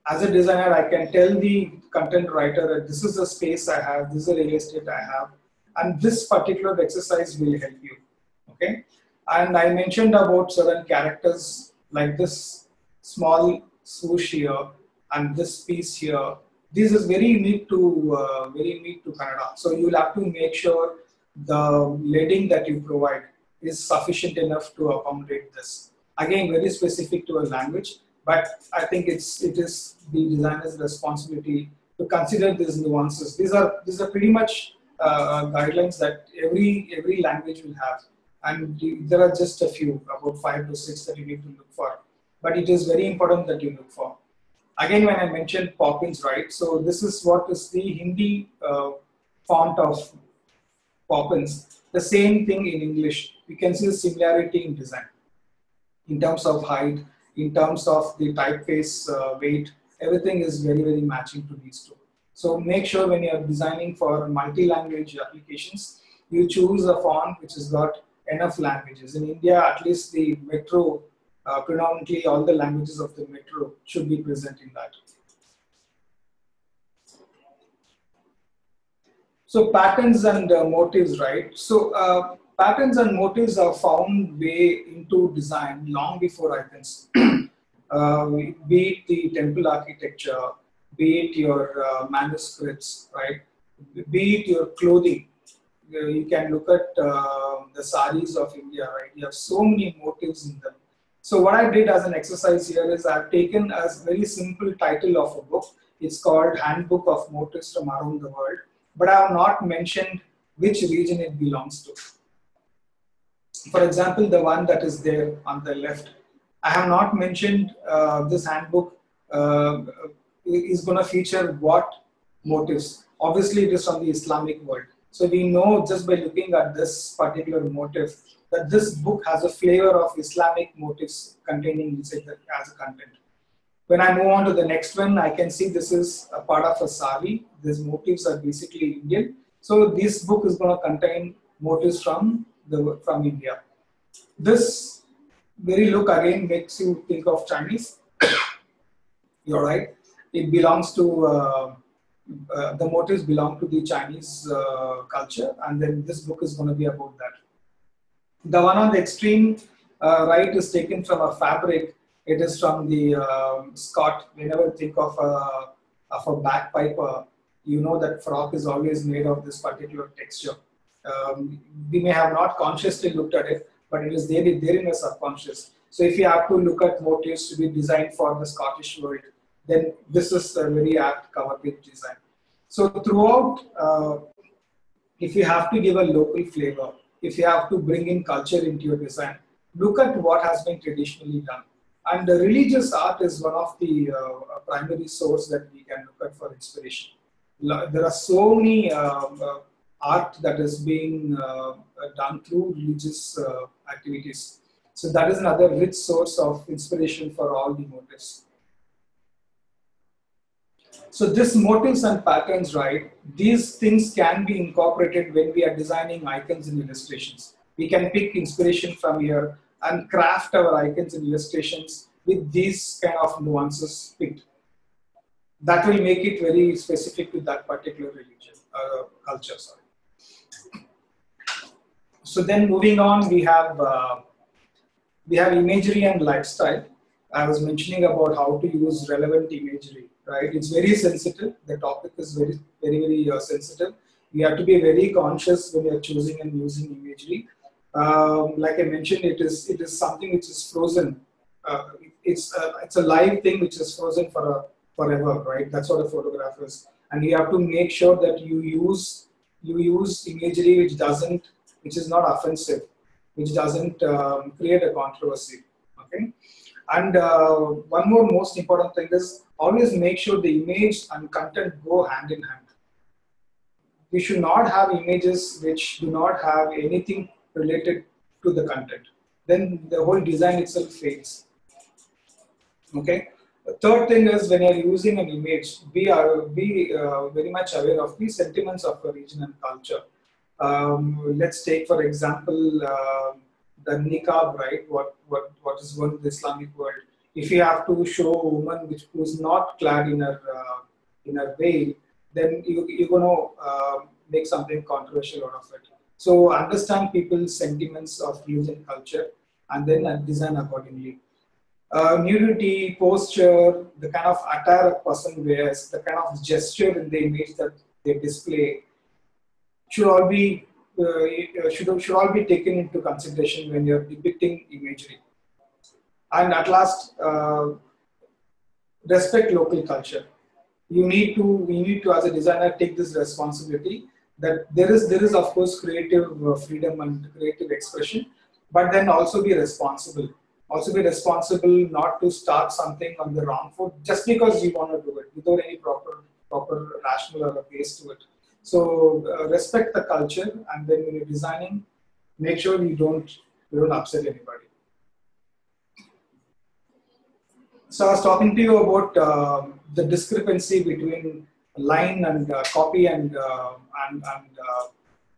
As a designer, I can tell the content writer that this is the space I have, this is the real estate I have, and this particular exercise will help you. Okay. And I mentioned about certain characters like this small swoosh here and this piece here. This is very unique to uh, very unique to Kannada. So you'll have to make sure the leading that you provide is sufficient enough to accommodate this. Again, very specific to a language, but I think it's it is the designer's responsibility to consider these nuances. These are these are pretty much uh, guidelines that every every language will have and there are just a few, about five to six that you need to look for. But it is very important that you look for. Again, when I mentioned Poppins, right? So this is what is the Hindi uh, font of Poppins. The same thing in English. You can see the similarity in design, in terms of height, in terms of the typeface uh, weight. Everything is very, very matching to these two. So make sure when you are designing for multi-language applications, you choose a font which has got enough languages. In India, at least the metro, uh, predominantly all the languages of the metro should be present in that. So patterns and uh, motives, right? So uh, patterns and motives are found way into design long before icons. uh, be it the temple architecture, be it your uh, manuscripts, right? Be it your clothing, you can look at uh, the saris of India, right? You have so many motives in them. So what I did as an exercise here is I've taken a very simple title of a book. It's called Handbook of Motives from Around the World. But I have not mentioned which region it belongs to. For example, the one that is there on the left, I have not mentioned uh, this handbook uh, is going to feature what motives. Obviously, it is from the Islamic world. So we know just by looking at this particular motive that this book has a flavor of Islamic motifs containing as a content. When I move on to the next one, I can see this is a part of a sari. These motifs are basically Indian. So this book is going to contain motifs from the from India. This very look again makes you think of Chinese. You're right. It belongs to uh, uh, the motifs belong to the Chinese uh, culture, and then this book is going to be about that. The one on the extreme uh, right is taken from a fabric. It is from the um, Scott. Whenever think of a, of a bagpiper, you know that frock is always made of this particular texture. Um, we may have not consciously looked at it, but it is there, there in the subconscious. So if you have to look at motifs to be designed for the Scottish world, then this is a very apt cover page design. So throughout, uh, if you have to give a local flavor, if you have to bring in culture into your design, look at what has been traditionally done. And the religious art is one of the uh, primary source that we can look at for inspiration. There are so many um, uh, art that is being uh, done through religious uh, activities. So that is another rich source of inspiration for all the motives. So this motifs and patterns, right? These things can be incorporated when we are designing icons and illustrations. We can pick inspiration from here and craft our icons and illustrations with these kind of nuances picked. That will make it very specific to that particular religion, uh, culture, sorry. So then moving on, we have, uh, we have imagery and lifestyle. I was mentioning about how to use relevant imagery right? It's very sensitive. The topic is very, very, very uh, sensitive. We have to be very conscious when are choosing and using imagery. Um, like I mentioned, it is it is something which is frozen. Uh, it's a, it's a live thing which is frozen for a, forever, right? That's what a photograph is, and you have to make sure that you use you use imagery which doesn't which is not offensive, which doesn't um, create a controversy. Okay, and uh, one more most important thing is always make sure the image and content go hand in hand. We should not have images which do not have anything related to the content. Then the whole design itself fails. Okay. The third thing is when you're using an image, be, uh, be uh, very much aware of the sentiments of a region and culture. Um, let's take, for example, uh, the niqab, right? What, what, what is going in the Islamic world? if you have to show a woman which who's not clad in her uh, in her veil, then you, you're going to uh, make something controversial out of it. So understand people's sentiments of use and culture, and then design accordingly. Uh, nudity, posture, the kind of attire a person wears, the kind of gesture in the image that they display, should all be uh, should should all be taken into consideration when you're depicting imagery. And at last uh, respect local culture. You need to we need to as a designer take this responsibility that there is there is of course creative uh, freedom and creative expression but then also be responsible. Also be responsible not to start something on the wrong foot just because you want to do it without any proper proper rational or a base to it so uh, respect the culture and then when you're designing make sure you don't you don't upset anybody So I was talking to you about uh, the discrepancy between line and uh, copy and uh, and, and uh,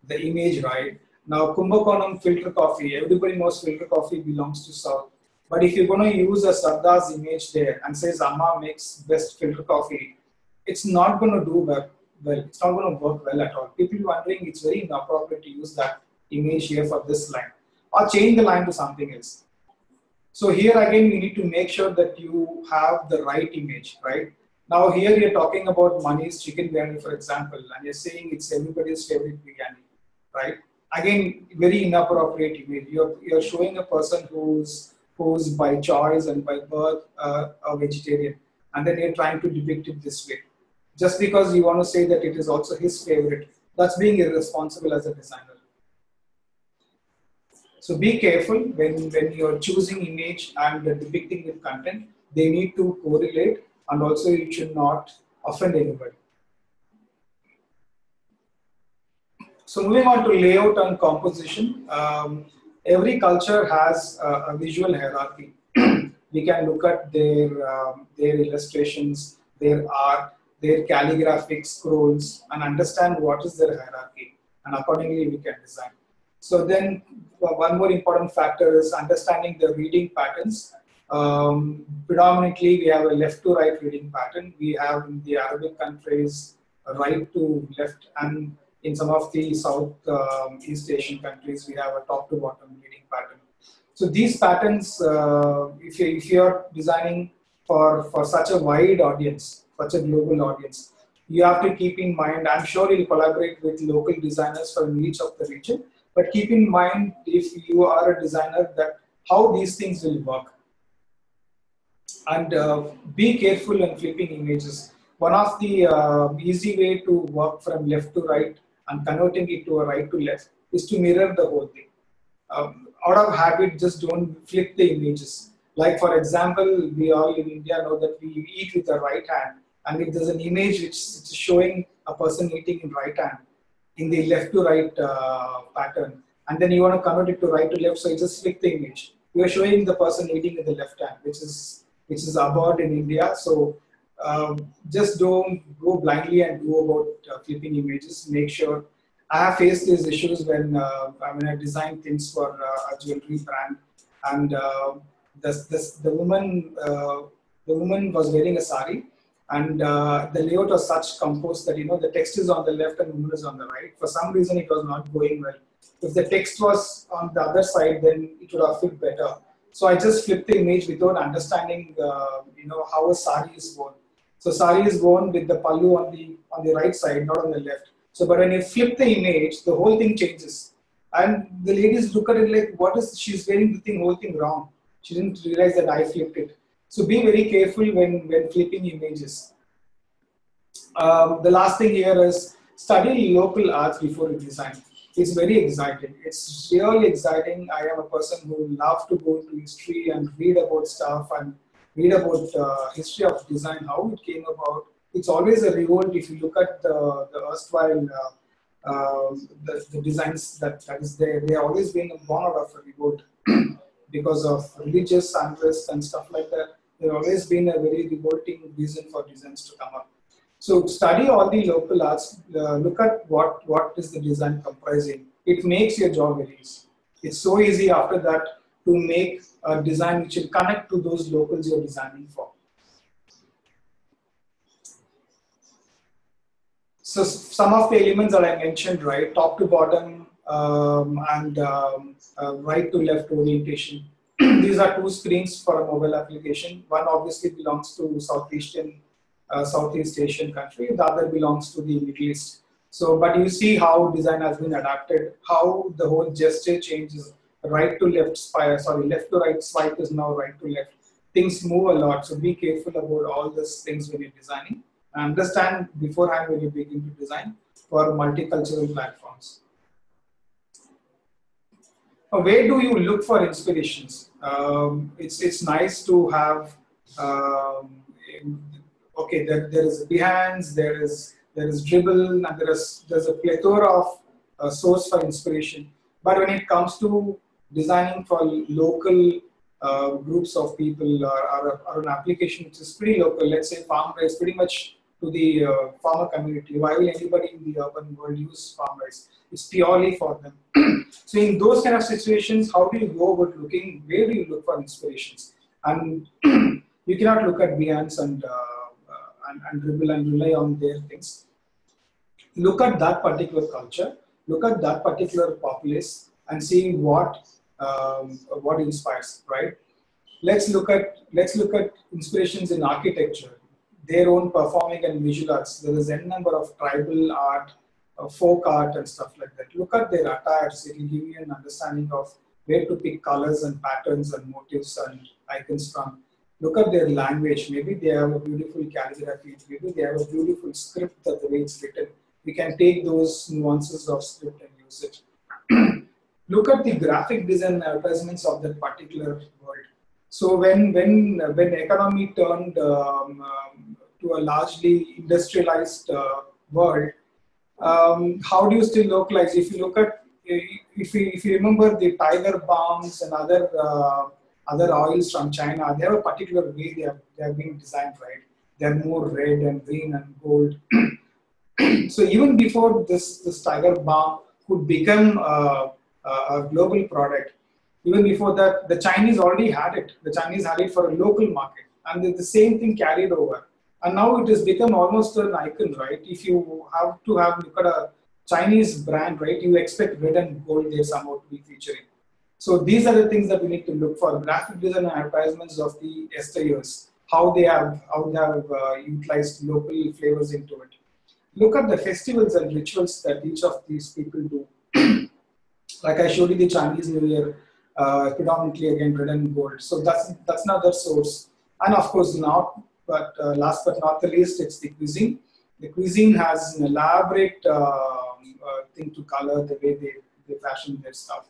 the image, right? Now Kumbakonam filter coffee, everybody knows filter coffee belongs to South. But if you're going to use a Sardar's image there and says Amma makes best filter coffee, it's not going to do well. Well, it's not going to work well at all. People wondering it's very inappropriate to use that image here for this line, or change the line to something else. So here again, you need to make sure that you have the right image, right? Now here you're talking about Mani's chicken biryani, for example, and you're saying it's everybody's favorite biryani, right? Again, very inappropriate image. You're, you're showing a person who's, who's by choice and by birth uh, a vegetarian, and then you're trying to depict it this way. Just because you want to say that it is also his favorite, That's being irresponsible as a designer. So be careful when, when you're choosing image and depicting with content. They need to correlate and also you should not offend anybody. So moving on to layout and composition. Um, every culture has a, a visual hierarchy. we can look at their, um, their illustrations, their art, their calligraphic scrolls and understand what is their hierarchy and accordingly we can design. So then one more important factor is understanding the reading patterns. Um, predominantly we have a left to right reading pattern. We have in the Arabic countries right to left and in some of the South um, East Asian countries we have a top to bottom reading pattern. So these patterns, uh, if, you, if you're designing for, for such a wide audience, such a global audience, you have to keep in mind, I'm sure you'll collaborate with local designers from each of the region, but keep in mind if you are a designer that how these things will work. And uh, be careful in flipping images. One of the uh, easy way to work from left to right and converting it to a right to left is to mirror the whole thing. Um, out of habit, just don't flip the images. Like for example, we all in India know that we eat with the right hand, and if there's an image which is showing a person eating in right hand, in the left to right uh, pattern, and then you want to convert it to right to left, so you just flip the image. You are showing the person eating in the left hand, which is which is abhorred in India. So um, just don't go blindly and go about uh, flipping images. Make sure I have faced these issues when uh, I mean I designed things for uh, a jewelry brand, and uh, this, this, the woman uh, the woman was wearing a sari, and uh, the layout was such composed that you know the text is on the left and woman is on the right. For some reason, it was not going well. If the text was on the other side, then it would have fit better. So I just flipped the image without understanding, uh, you know, how a sari is worn. So sari is worn with the pallu on the on the right side, not on the left. So, but when you flip the image, the whole thing changes. And the ladies look at it like, what is, she's wearing the thing, whole thing wrong. She didn't realize that I flipped it. So be very careful when, when flipping images. Um, the last thing here is study local arts before you design. It's very exciting. It's really exciting. I am a person who loves to go into history and read about stuff and read about uh, history of design, how it came about, it's always a revolt if you look at the, the erstwhile uh, uh, the, the, designs that, that is there. They are always being born out of a revolt because of religious unrest and stuff like that. There always been a very revolting reason for designs to come up. So study all the local arts. Uh, look at what what is the design comprising. It makes your job very easy. It's so easy after that to make a design which will connect to those locals you're designing for. So some of the elements that I mentioned, right, top to bottom um, and um, uh, right to left orientation. These are two screens for a mobile application. One obviously belongs to Southeastern, uh, Southeast Asian country. The other belongs to the Middle East. So, but you see how design has been adapted, how the whole gesture changes. Right to left, sorry, left to right swipe is now right to left. Things move a lot, so be careful about all these things when you're designing understand beforehand when you begin to design for multicultural platforms. where do you look for inspirations? Um, it's, it's nice to have, um, okay, there, there is Behance, there is, there is Dribbble, and there is, there's a plethora of uh, source for inspiration. But when it comes to designing for local uh, groups of people or, or, or, an application which is pretty local, let's say FarmRise, pretty much to the uh, farmer community. Why will anybody in the urban world use farmers? It's purely for them. so in those kind of situations, how do you go about looking? Where do you look for inspirations? And you cannot look at Behance and, uh, uh, and, and Dribbble and rely on their things. Look at that particular culture. Look at that particular populace and see what um, what inspires. Right. Let's look at let's look at inspirations in architecture their own performing and visual arts. There is a number of tribal art, uh, folk art, and stuff like that. Look at their attires; it will give you an understanding of where to pick colors and patterns and motifs and icons from. Look at their language. Maybe they have a beautiful calligraphy. Maybe they have a beautiful script that the way it's written. we can take those nuances of script and use it. Look at the graphic design advertisements of that particular world. So when when when economy turned um, um, to a largely industrialized uh, world, um, how do you still localize? If you look at if you, if you remember the tiger balms and other uh, other oils from China, they have a particular way they have, they have been designed, right? They're more red and green and gold. so even before this, this tiger balm could become uh, a global product, even before that, the Chinese already had it. The Chinese had it for a local market. And the, the same thing carried over. And now it has become almost an icon, right? If you have to have look at a Chinese brand, right, you expect red and gold there somehow to be featuring. So these are the things that we need to look for. Graphic design and advertisements of the yesteryears, how they have how they have uh, utilized local flavors into it. Look at the festivals and rituals that each of these people do. like I showed you the Chinese New Year, uh, predominantly again red and gold. So that's that's another source. And of course, not but uh, last but not the least, it's the cuisine. The cuisine has an elaborate um, uh, thing to color the way they, they fashion their stuff.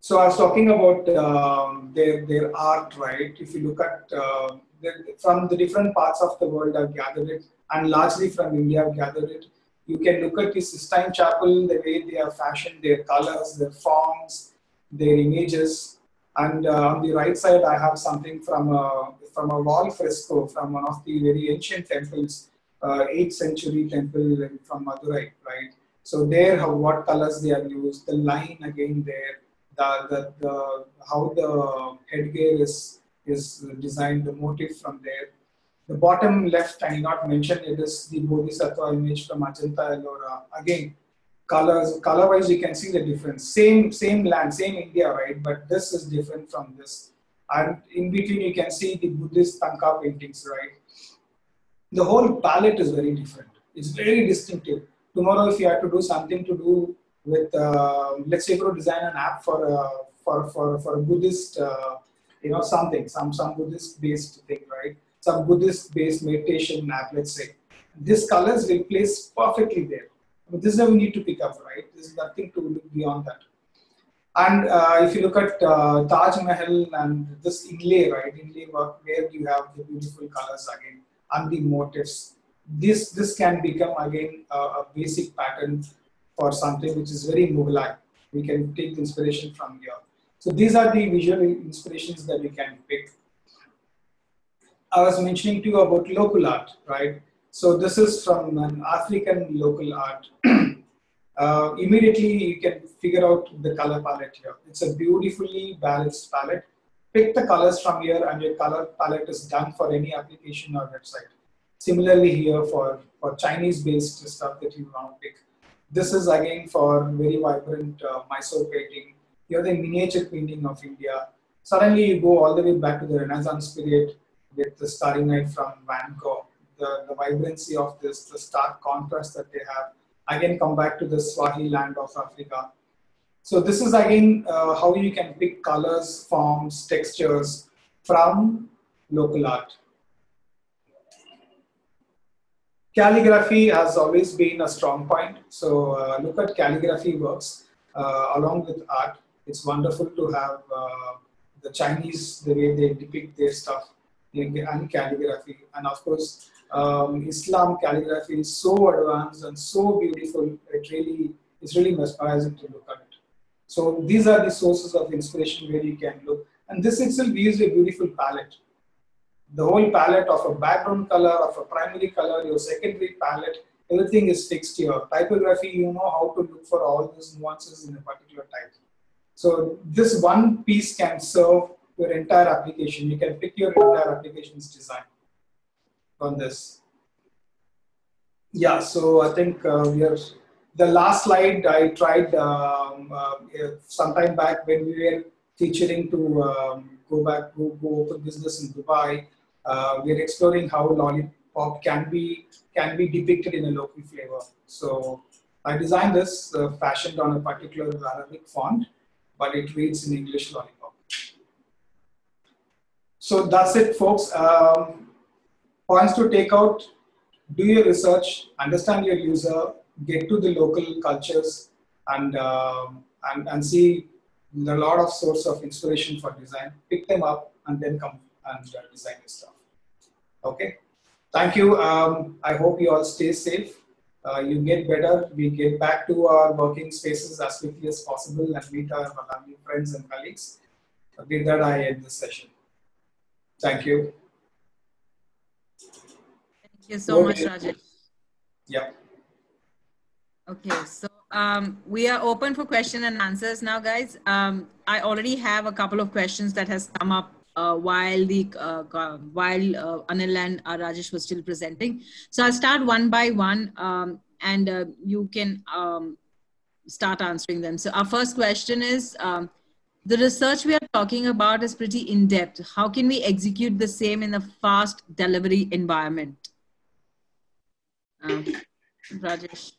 So I was talking about um, their, their art, right? If you look at uh, the, from the different parts of the world, I've gathered it, and largely from India, I've gathered it. You can look at the Sistine Chapel, the way they have fashioned their colors, their forms, their images. And uh, on the right side, I have something from a, from a wall fresco from one of the very ancient temples, uh, 8th century temple from Madurai, right? So there, how, what colors they are used, the line again there, the, the, the how the headgear is, is designed, the motif from there. The bottom left, I not mention it is the Bodhisattva image from Ajanta Ellora. Again, colors, color-wise, you can see the difference. Same, same land, same India, right? But this is different from this. And in between, you can see the Buddhist Thangka paintings, right? The whole palette is very different. It's very distinctive. Tomorrow, if you have to do something to do with, uh, let's say, to design an app for a, for, for, for a Buddhist, uh, you know, something, some, some Buddhist-based thing, right? Some Buddhist-based meditation app, let's say. These colors will place perfectly there this is how we need to pick up, right? There's nothing to look beyond that. And uh, if you look at uh, Taj Mahal and this inlay, right, inlay work where you have the beautiful colors again and the motifs, this this can become again a, a basic pattern for something which is very Mughalai. We can take inspiration from here. So these are the visual inspirations that we can pick. I was mentioning to you about local art, right? So this is from an African local art. Uh, immediately you can figure out the color palette here. It's a beautifully balanced palette. Pick the colors from here and your color palette is done for any application or website. Similarly here for, for Chinese based stuff that you want to pick. This is again for very vibrant uh, Mysore painting. Here the miniature painting of India. Suddenly you go all the way back to the Renaissance period with the Starry Night from Van Gogh the, the vibrancy of this, the stark contrast that they have. Again, come back to the Swahili land of Africa. So this is again uh, how you can pick colors, forms, textures from local art. Calligraphy has always been a strong point. So uh, look at calligraphy works uh, along with art. It's wonderful to have uh, the Chinese, the way they depict their stuff and calligraphy. And of course, um, Islam calligraphy is so advanced and so beautiful. It really it's really mesmerizing to look at it. So these are the sources of inspiration where you can look. And this itself gives a beautiful palette. The whole palette of a background color, of a primary color, your secondary palette, everything is fixed here. Typography, you know how to look for all these nuances in a particular type. So this one piece can serve your entire application. You can pick your entire application's design on this. Yeah, so I think uh, we are, the last slide I tried um, uh, sometime back when we were featuring to um, go back, go, go open business in Dubai. Uh, we are exploring how Lollypop can be can be depicted in a local flavor. So I designed this uh, fashioned on a particular Arabic font, but it reads in English Lollypop. So that's it, folks. Um, points to take out do your research, understand your user, get to the local cultures, and um, and and see a lot of source of inspiration for design. Pick them up and then come and uh, design your stuff. Okay. Thank you. Um, I hope you all stay safe. Uh, you get better. We get back to our working spaces as quickly as possible and meet our lovely friends and colleagues. With that, I end this session. Thank you. Thank you so much, Rajesh. Yeah. Okay, so um, we are open for question and answers now, guys. Um, I already have a couple of questions that has come up uh, while the uh, while uh, Anil and uh, Rajesh was still presenting. So I'll start one by one, um, and uh, you can um, start answering them. So our first question is: um, the research we are talking about is pretty in depth. How can we execute the same in a fast delivery environment? Uh, Rajesh.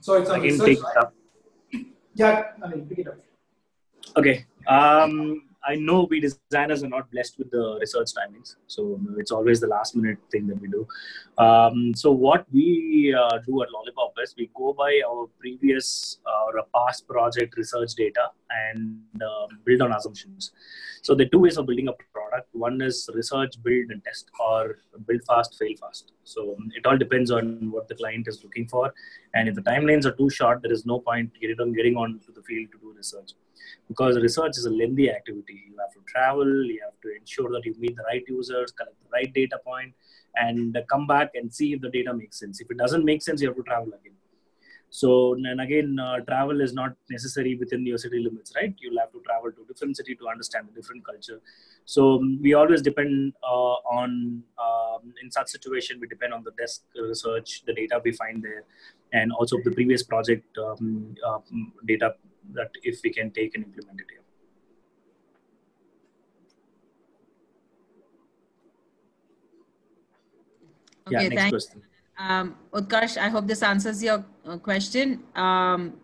So it's a I can research, pick it up. Yeah, I mean, pick it up. Okay. Um, I know we designers are not blessed with the research timings, so it's always the last minute thing that we do. Um, so what we uh, do at Lollypop is we go by our previous uh, or a past project research data and um build on assumptions. So the two ways of building a product. One is research, build, and test, or build fast, fail fast. So it all depends on what the client is looking for, and if the timelines are too short, there is no point getting on getting on to the field to do research because research is a lengthy activity. You have to travel, you have to ensure that you meet the right users, collect the right data point, and come back and see if the data makes sense. If it doesn't make sense, you have to travel again. So, and again, uh, travel is not necessary within your city limits, right? You'll have to travel to different city to understand the different culture. So um, we always depend uh, on, um, in such situation, we depend on the desk research, the data we find there, and also the previous project um, uh, data that if we can take and implement it here. Okay, yeah, next thank question. Um, Utkarsh, I hope this answers your uh, question. Um,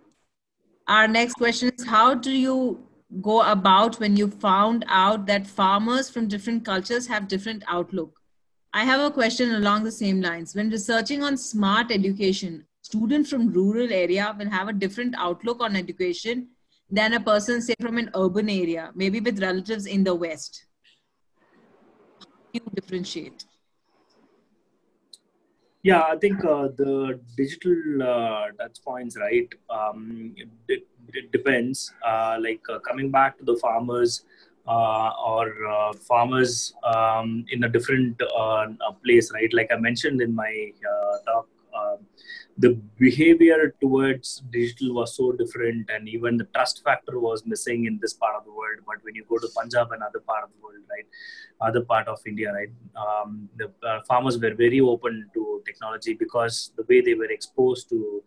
our next question is How do you go about when you found out that farmers from different cultures have different outlook? I have a question along the same lines. When researching on smart education, student from rural area will have a different outlook on education than a person say from an urban area, maybe with relatives in the West. How do you differentiate? Yeah, I think uh, the digital uh, touch points, right? Um, it, it depends. Uh, like uh, coming back to the farmers uh, or uh, farmers um, in a different place, right? Like I mentioned in my talk, the behavior towards digital was so different, and even the trust factor was missing in this part of the world. But when you go to Punjab and other part of the world, right, other part of India, right, um, the uh, farmers were very open to technology because the way they were exposed to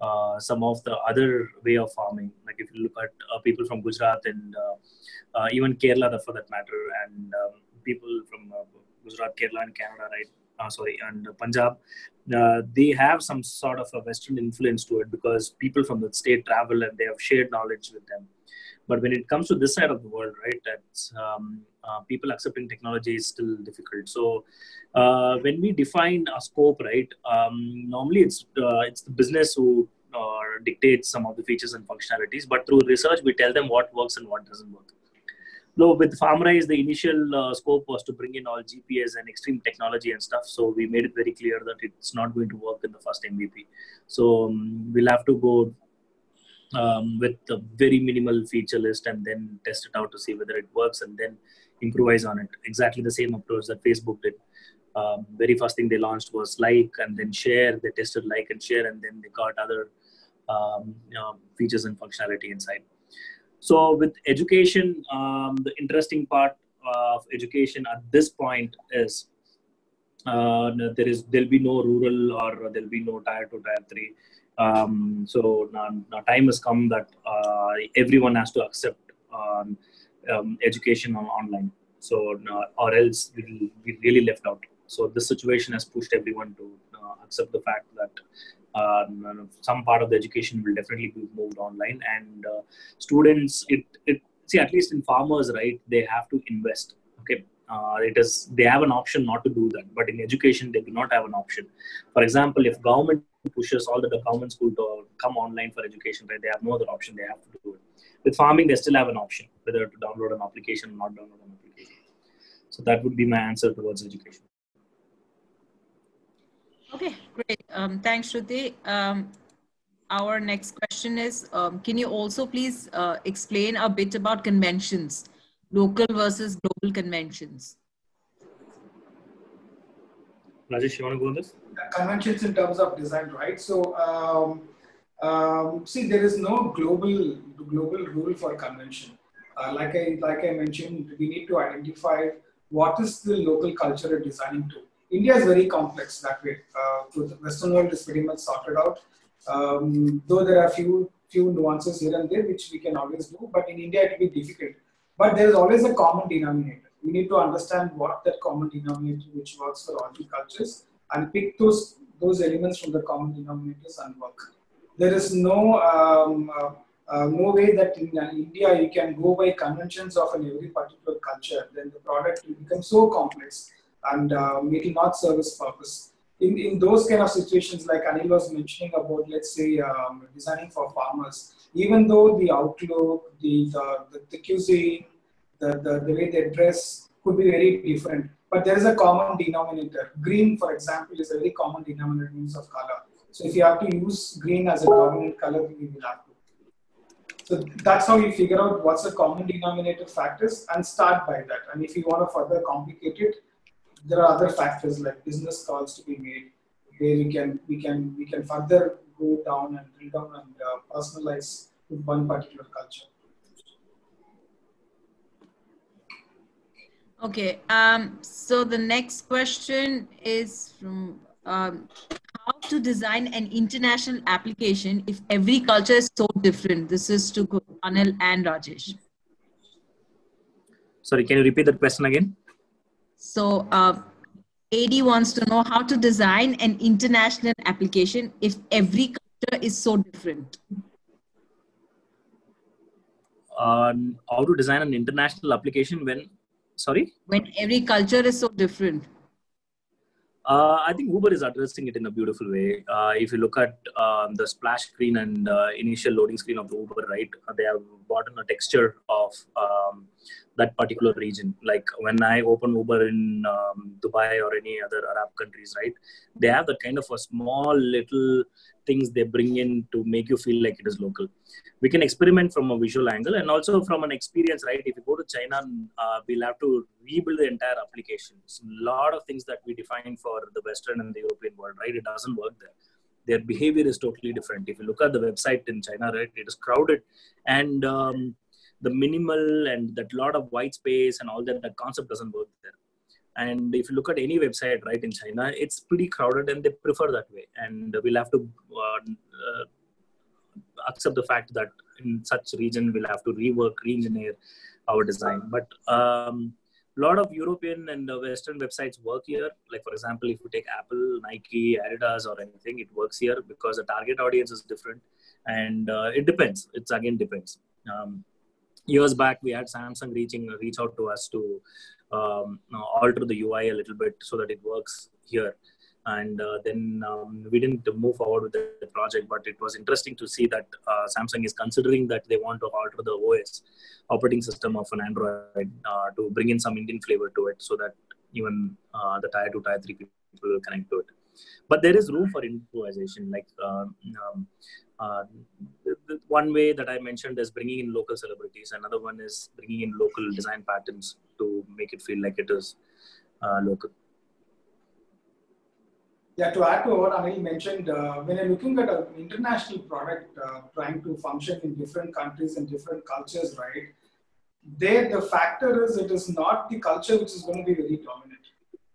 uh, some of the other way of farming. Like if you look at uh, people from Gujarat and uh, uh, even Kerala, for that matter, and um, people from uh, Gujarat, Kerala, and Canada, right? Uh, sorry, and Punjab, uh, they have some sort of a Western influence to it because people from the state travel and they have shared knowledge with them. But when it comes to this side of the world, right, that's um, uh, people accepting technology is still difficult. So uh, when we define a scope, right, um, normally it's uh, it's the business who uh, dictates some of the features and functionalities. But through research, we tell them what works and what doesn't work. No, with FarmRise, the initial uh, scope was to bring in all GPS and extreme technology and stuff. So we made it very clear that it's not going to work in the first MVP. So um, we'll have to go um, with a very minimal feature list and then test it out to see whether it works and then improvise on it. Exactly the same approach that Facebook did. Um, very first thing they launched was like and then share. They tested like and share, and then they got other um, you know, features and functionality inside. So with education, um, the interesting part of education at this point is uh, there is there'll be no rural or there'll be no tier two, tier three. Um, so now, now time has come that uh, everyone has to accept um, um, education on online. So uh, or else we'll be really left out. So this situation has pushed everyone to uh, accept the fact that uh, some part of the education will definitely be moved online, and uh, students, it it see at least in farmers, right? They have to invest. Okay, uh, it is they have an option not to do that. But in education they do not have an option. For example if government pushes all the government school to come online for education right they have no other option. They have to do it. With farming they still have an option whether to download an application or not download an application. So that would be my answer towards education okay great. Um, thanks shruti. Um, our next question is um, can you also please uh, explain a bit about conventions local versus global conventions? Rajesh you want to go on this? Conventions in terms of design right? So um, um, see there is no global global rule for convention. Uh, like i like i mentioned we need to identify what is the local culture of designing to india is very complex that way uh, the western world is pretty much sorted out um, though there are few few nuances here and there which we can always do, but in India it will be difficult. But there is always a common denominator. We need to understand what that common denominator which works for all the cultures and pick those those elements from the common denominators and work. There is no um, uh, uh, no way that in uh, India you can go by conventions of an every particular culture. Then the product will become so complex and um, it will not purpose in, in those kind of situations, like Anil was mentioning about, let's say, um, designing for farmers, even though the outlook, the, the, the, cuisine, the, the, the way they dress could be very different, but there is a common denominator. Green, for example, is a very common denominator in of color. So if you have to use green as a dominant color, you will have to. So that's how you figure out what's the common denominator factors and start by that. And if you want to further complicate it, there are other factors like business calls to be made where we can we can we can further go down and drill down and uh, personalize with one particular culture. Okay. Um, so the next question is from um, how to design an international application if every culture is so different. This is to Anil and Rajesh. Sorry, can you repeat that question again? So uh, AD wants to know how to design an international application if every culture is so different. Uh, how to design an international application when, sorry? When every culture is so different. Uh, I think Uber is addressing it in a beautiful way. Uh, if you look at um, the splash screen and uh, initial loading screen of the Uber, right, they have brought in a texture of um, that particular region. Like when I open Uber in um, Dubai or any other Arab countries, right, they have that kind of a small little things they bring in to make you feel like it is local we can experiment from a visual angle and also from an experience, right? If you go to China, uh, we'll have to rebuild the entire application. A lot of things that we define for the Western and the European world, right? It doesn't work there. Their behavior is totally different. If you look at the website in China, right, it is crowded and um, the minimal and that lot of white space and all that, that concept doesn't work there. And if you look at any website, right, in China, it's pretty crowded and they prefer that way. And we'll have to uh, uh, accept the fact that in such region we'll have to rework, re-engineer our design. But um, a lot of European and Western websites work here. Like for example, if you take Apple, Nike, Adidas, or anything, it works here because the target audience is different, and uh, it depends. It's again depends. Um, years back, we had Samsung reaching reach out to us to um, alter the UI a little bit so that it works here. And uh, then um, we didn't move forward with the project but it was interesting to see that uh, samsung is considering that they want to alter the os operating system of an android uh, to bring in some indian flavor to it so that even uh, the tier 2 tier 3 people will connect to it. But there is room for improvisation like um, um uh, the, the one way that i mentioned is bringing in local celebrities another one is bringing in local design patterns to make it feel like it is uh, local yeah, to add to what Anil mentioned, uh, when you're looking at an international product uh, trying to function in different countries and different cultures, right? There, the factor is it is not the culture which is going to be very dominant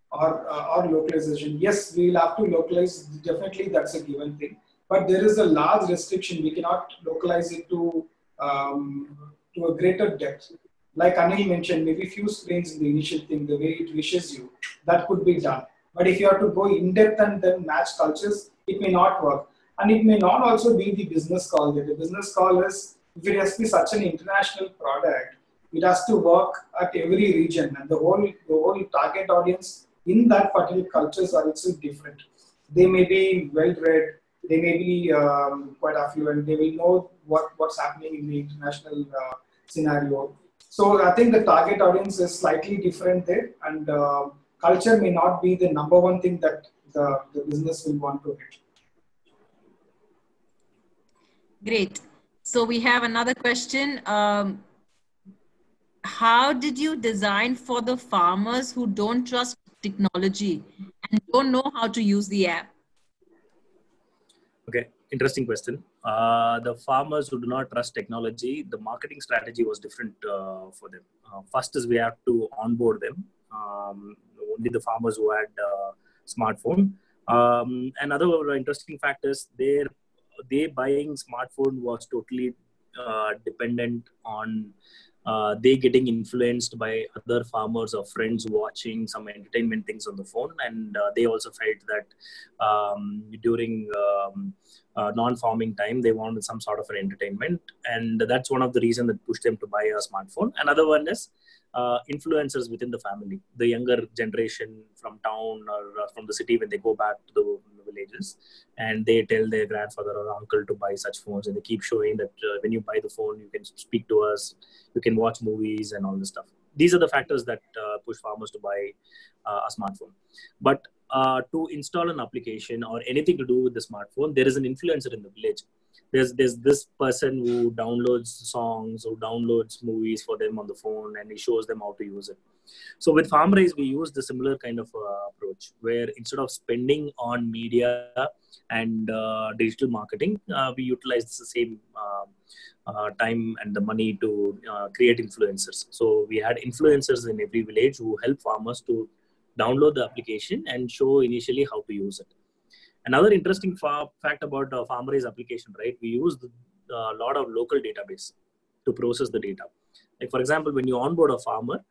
or, uh, or localization. Yes, we'll have to localize, definitely that's a given thing. But there is a large restriction. We cannot localize it to, um, to a greater depth. Like Anil mentioned, maybe few screens in the initial thing, the way it wishes you, that could be done but if you have to go in depth and then match cultures, it may not work. And it may not also be the business call. The business call is if it has to be such an international product, it has to work at every region and the whole the whole target audience in that particular cultures are itself different. They may be well read, they may be um, quite affluent, they will know what, what's happening in the international uh, scenario. So I think the target audience is slightly different there, and uh, culture may not be the number one thing that the, the business will want to hit. Great. So we have another question. Um, how did you design for the farmers who don't trust technology and don't know how to use the app? Okay, interesting question. Uh, the farmers who do not trust technology, the marketing strategy was different uh, for them. Uh, first is we have to onboard them. Um, only the farmers who had uh, smartphone. Um, another interesting fact is their they buying smartphone was totally uh, dependent on uh, they getting influenced by other farmers or friends watching some entertainment things on the phone. And uh, they also felt that um, during um, uh, non-farming time they wanted some sort of an entertainment. And that's one of the reasons that pushed them to buy a smartphone. Another one is uh, influencers within the family. The younger generation from town or uh, from the city when they go back to the villages and they tell their grandfather or uncle to buy such phones and they keep showing that uh, when you buy the phone you can speak to us you can watch movies and all this stuff. These are the factors that uh, push farmers to buy uh, a smartphone. But uh, to install an application or anything to do with the smartphone there is an influencer in the village. There's there's this person who downloads songs or downloads movies for them on the phone and he shows them how to use it so with FarmRise, we use the similar kind of uh, approach where instead of spending on media and uh, digital marketing, uh, we utilize the same um, uh, time and the money to uh, create influencers. So we had influencers in every village who help farmers to download the application and show initially how to use it. Another interesting fa- fact about uh, application, right? We use a lot of local database to process the data. Like for example, when you onboard a farmer,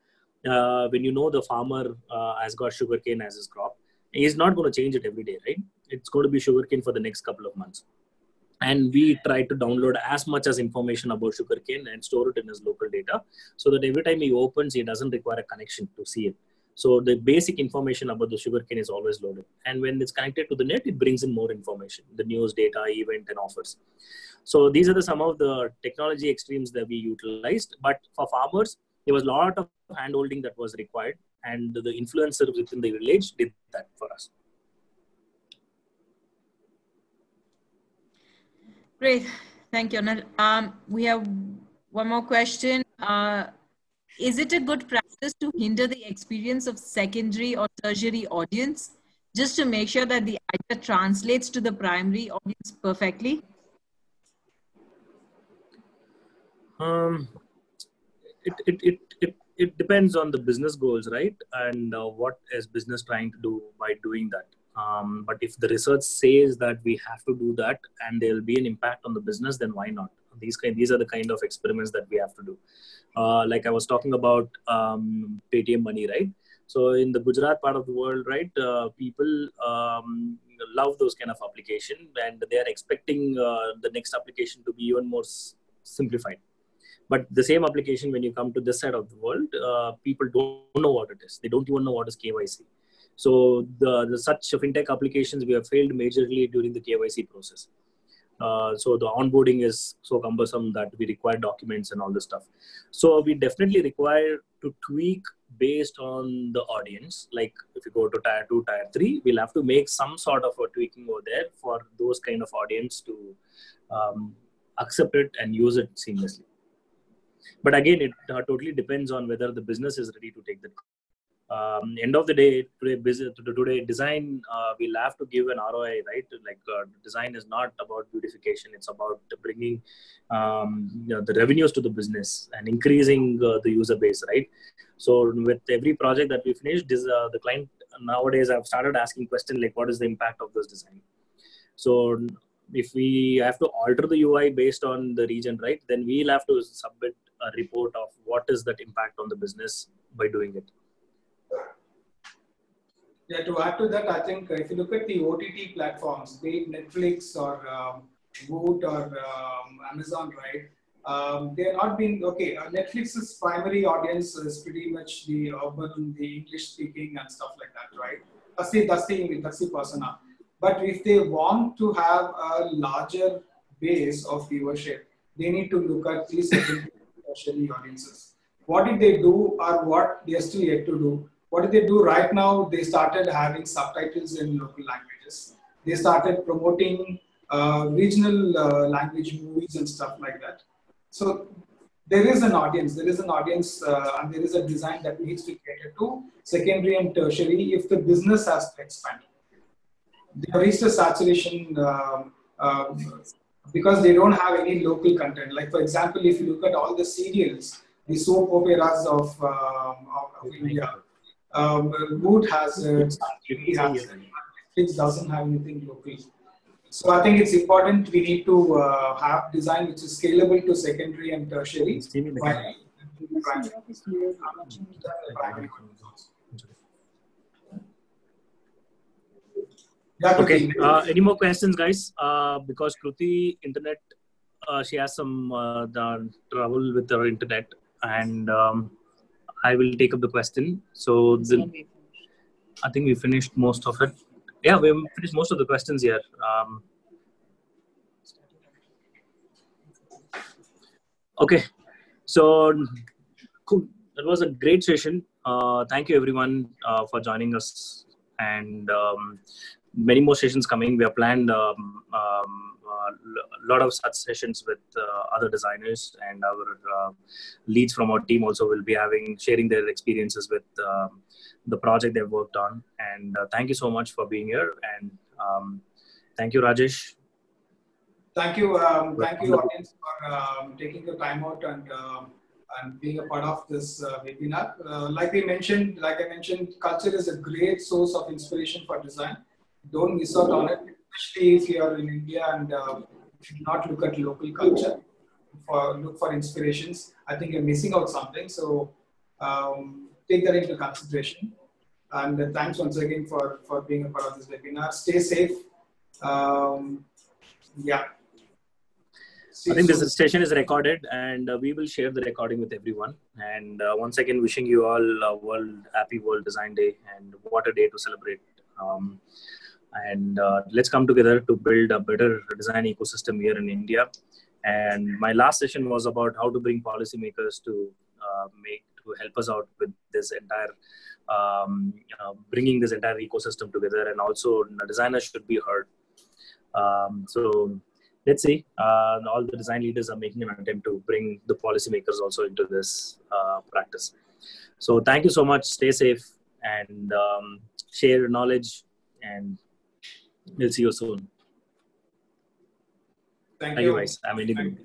uh, when you know the farmer uh, has got sugarcane as his crop, he's not going to change it every day, right? It's going to be sugarcane for the next couple of months. And we try to download as much as information about sugarcane and store it in his local data so that every time he opens, he doesn't require a connection to see it. So the basic information about the sugarcane is always loaded. And when it's connected to the net, it brings in more information, the news, data, event, and offers. So these are the some of the technology extremes that we utilized. But for farmers, there was a lot of handholding that was required and the influencer within the village did that for us. Great. Thank you Anil. Um, we have one more question. Uh, is it a good practice to hinder the experience of secondary or tertiary audience? Just to make sure that the idea translates to the primary audience perfectly? Um, it, it, it, it, it depends on the business goals, right? And uh, what is business trying to do by doing that. Um, but if the research says that we have to do that and there will be an impact on the business, then why not? These kind, these are the kind of experiments that we have to do. Uh, like I was talking about um, Paytm money, right? So in the Gujarat part of the world, right, uh, people um, love those kind of application and they are expecting uh, the next application to be even more s- simplified but the same application, when you come to this side of the world, uh, people don't know what it is. They don't even know what is KYC. So the, the such fintech applications we have failed majorly during the KYC process. Uh, so the onboarding is so cumbersome that we require documents and all this stuff. So we definitely require to tweak based on the audience. Like if you go to tier two, tier three, we'll have to make some sort of a tweaking over there for those kind of audience to um, accept it and use it seamlessly but again it uh, totally depends on whether the business is ready to take that um, end of the day today business today design uh, we'll have to give an roi right? Like uh, design is not about beautification. It's about bringing um, you know, the revenues to the business and increasing uh, the user base right? So with every project that we finish this, uh, the client nowadays i've started asking question like what is the impact of this design? So if we have to alter the ui based on the region right? Then we'll have to submit a report of what is that impact on the business by doing it. Yeah, to add to that, I think if you look at the OTT platforms, be it Netflix or um, or um, Amazon, right? Um, they are not being okay. Uh, Netflix's primary audience is pretty much the urban, the English speaking, and stuff like that, right? That's the that's the that's the persona. But if they want to have a larger base of viewership, they need to look at these secondary audiences. What did they do, or what they are still yet to do? What did they do right now? They started having subtitles in local languages. They started promoting uh, regional uh, language movies and stuff like that. So there is an audience, there is an audience, uh, and there is a design that needs to cater to secondary and tertiary if the business has to expand. Have reached a saturation um, um, because they don't have any local content. Like for example, if you look at all the serials, the soap operas of, um, of, of India, um, Voot has it, TV has it, Netflix doesn't have anything local. So I think it's important we need to uh, have design which is scalable to secondary and tertiary. Okay. Uh, any more questions, guys? Uh, because Kruti internet, uh, she has some uh, trouble with her internet, and um, I will take up the question. So the, I think we finished most of it. Yeah, we finished most of the questions here. Um, okay, so cool. That was a great session. Uh, thank you everyone uh, for joining us, and um, many more sessions coming. We have planned um, um, a lot of such sessions with uh, other designers, and our uh, leads from our team also will be having sharing their experiences with um, the project they've worked on. And uh, thank you so much for being here, and um, thank you, Rajesh. Thank you, um, thank you, audience, for um, taking the time out and and being a part of this uh, webinar. Uh, like we mentioned, like I mentioned, culture is a great source of inspiration for design. Don't miss out on it especially if you are in India and uh, should not look at local culture for look for inspirations. I think you're missing out something. So um, take that into consideration. And uh, thanks once again for for being a part of this webinar. Stay safe. Um, yeah. See I think soon. this session is recorded and uh, we will share the recording with everyone. And uh, once again, wishing you all a world happy World Design Day and what a day to celebrate. Um, and uh, let's come together to build a better design ecosystem here in India. And my last session was about how to bring policymakers to uh, make to help us out with this entire um, bringing this entire ecosystem together, and also designers should be heard. Um, so let's see. Uh, all the design leaders are making an attempt to bring the policymakers also into this uh, practice. So thank you so much. Stay safe and um, share knowledge and We'll see you soon. Thank, Thank you. guys. I'm ending.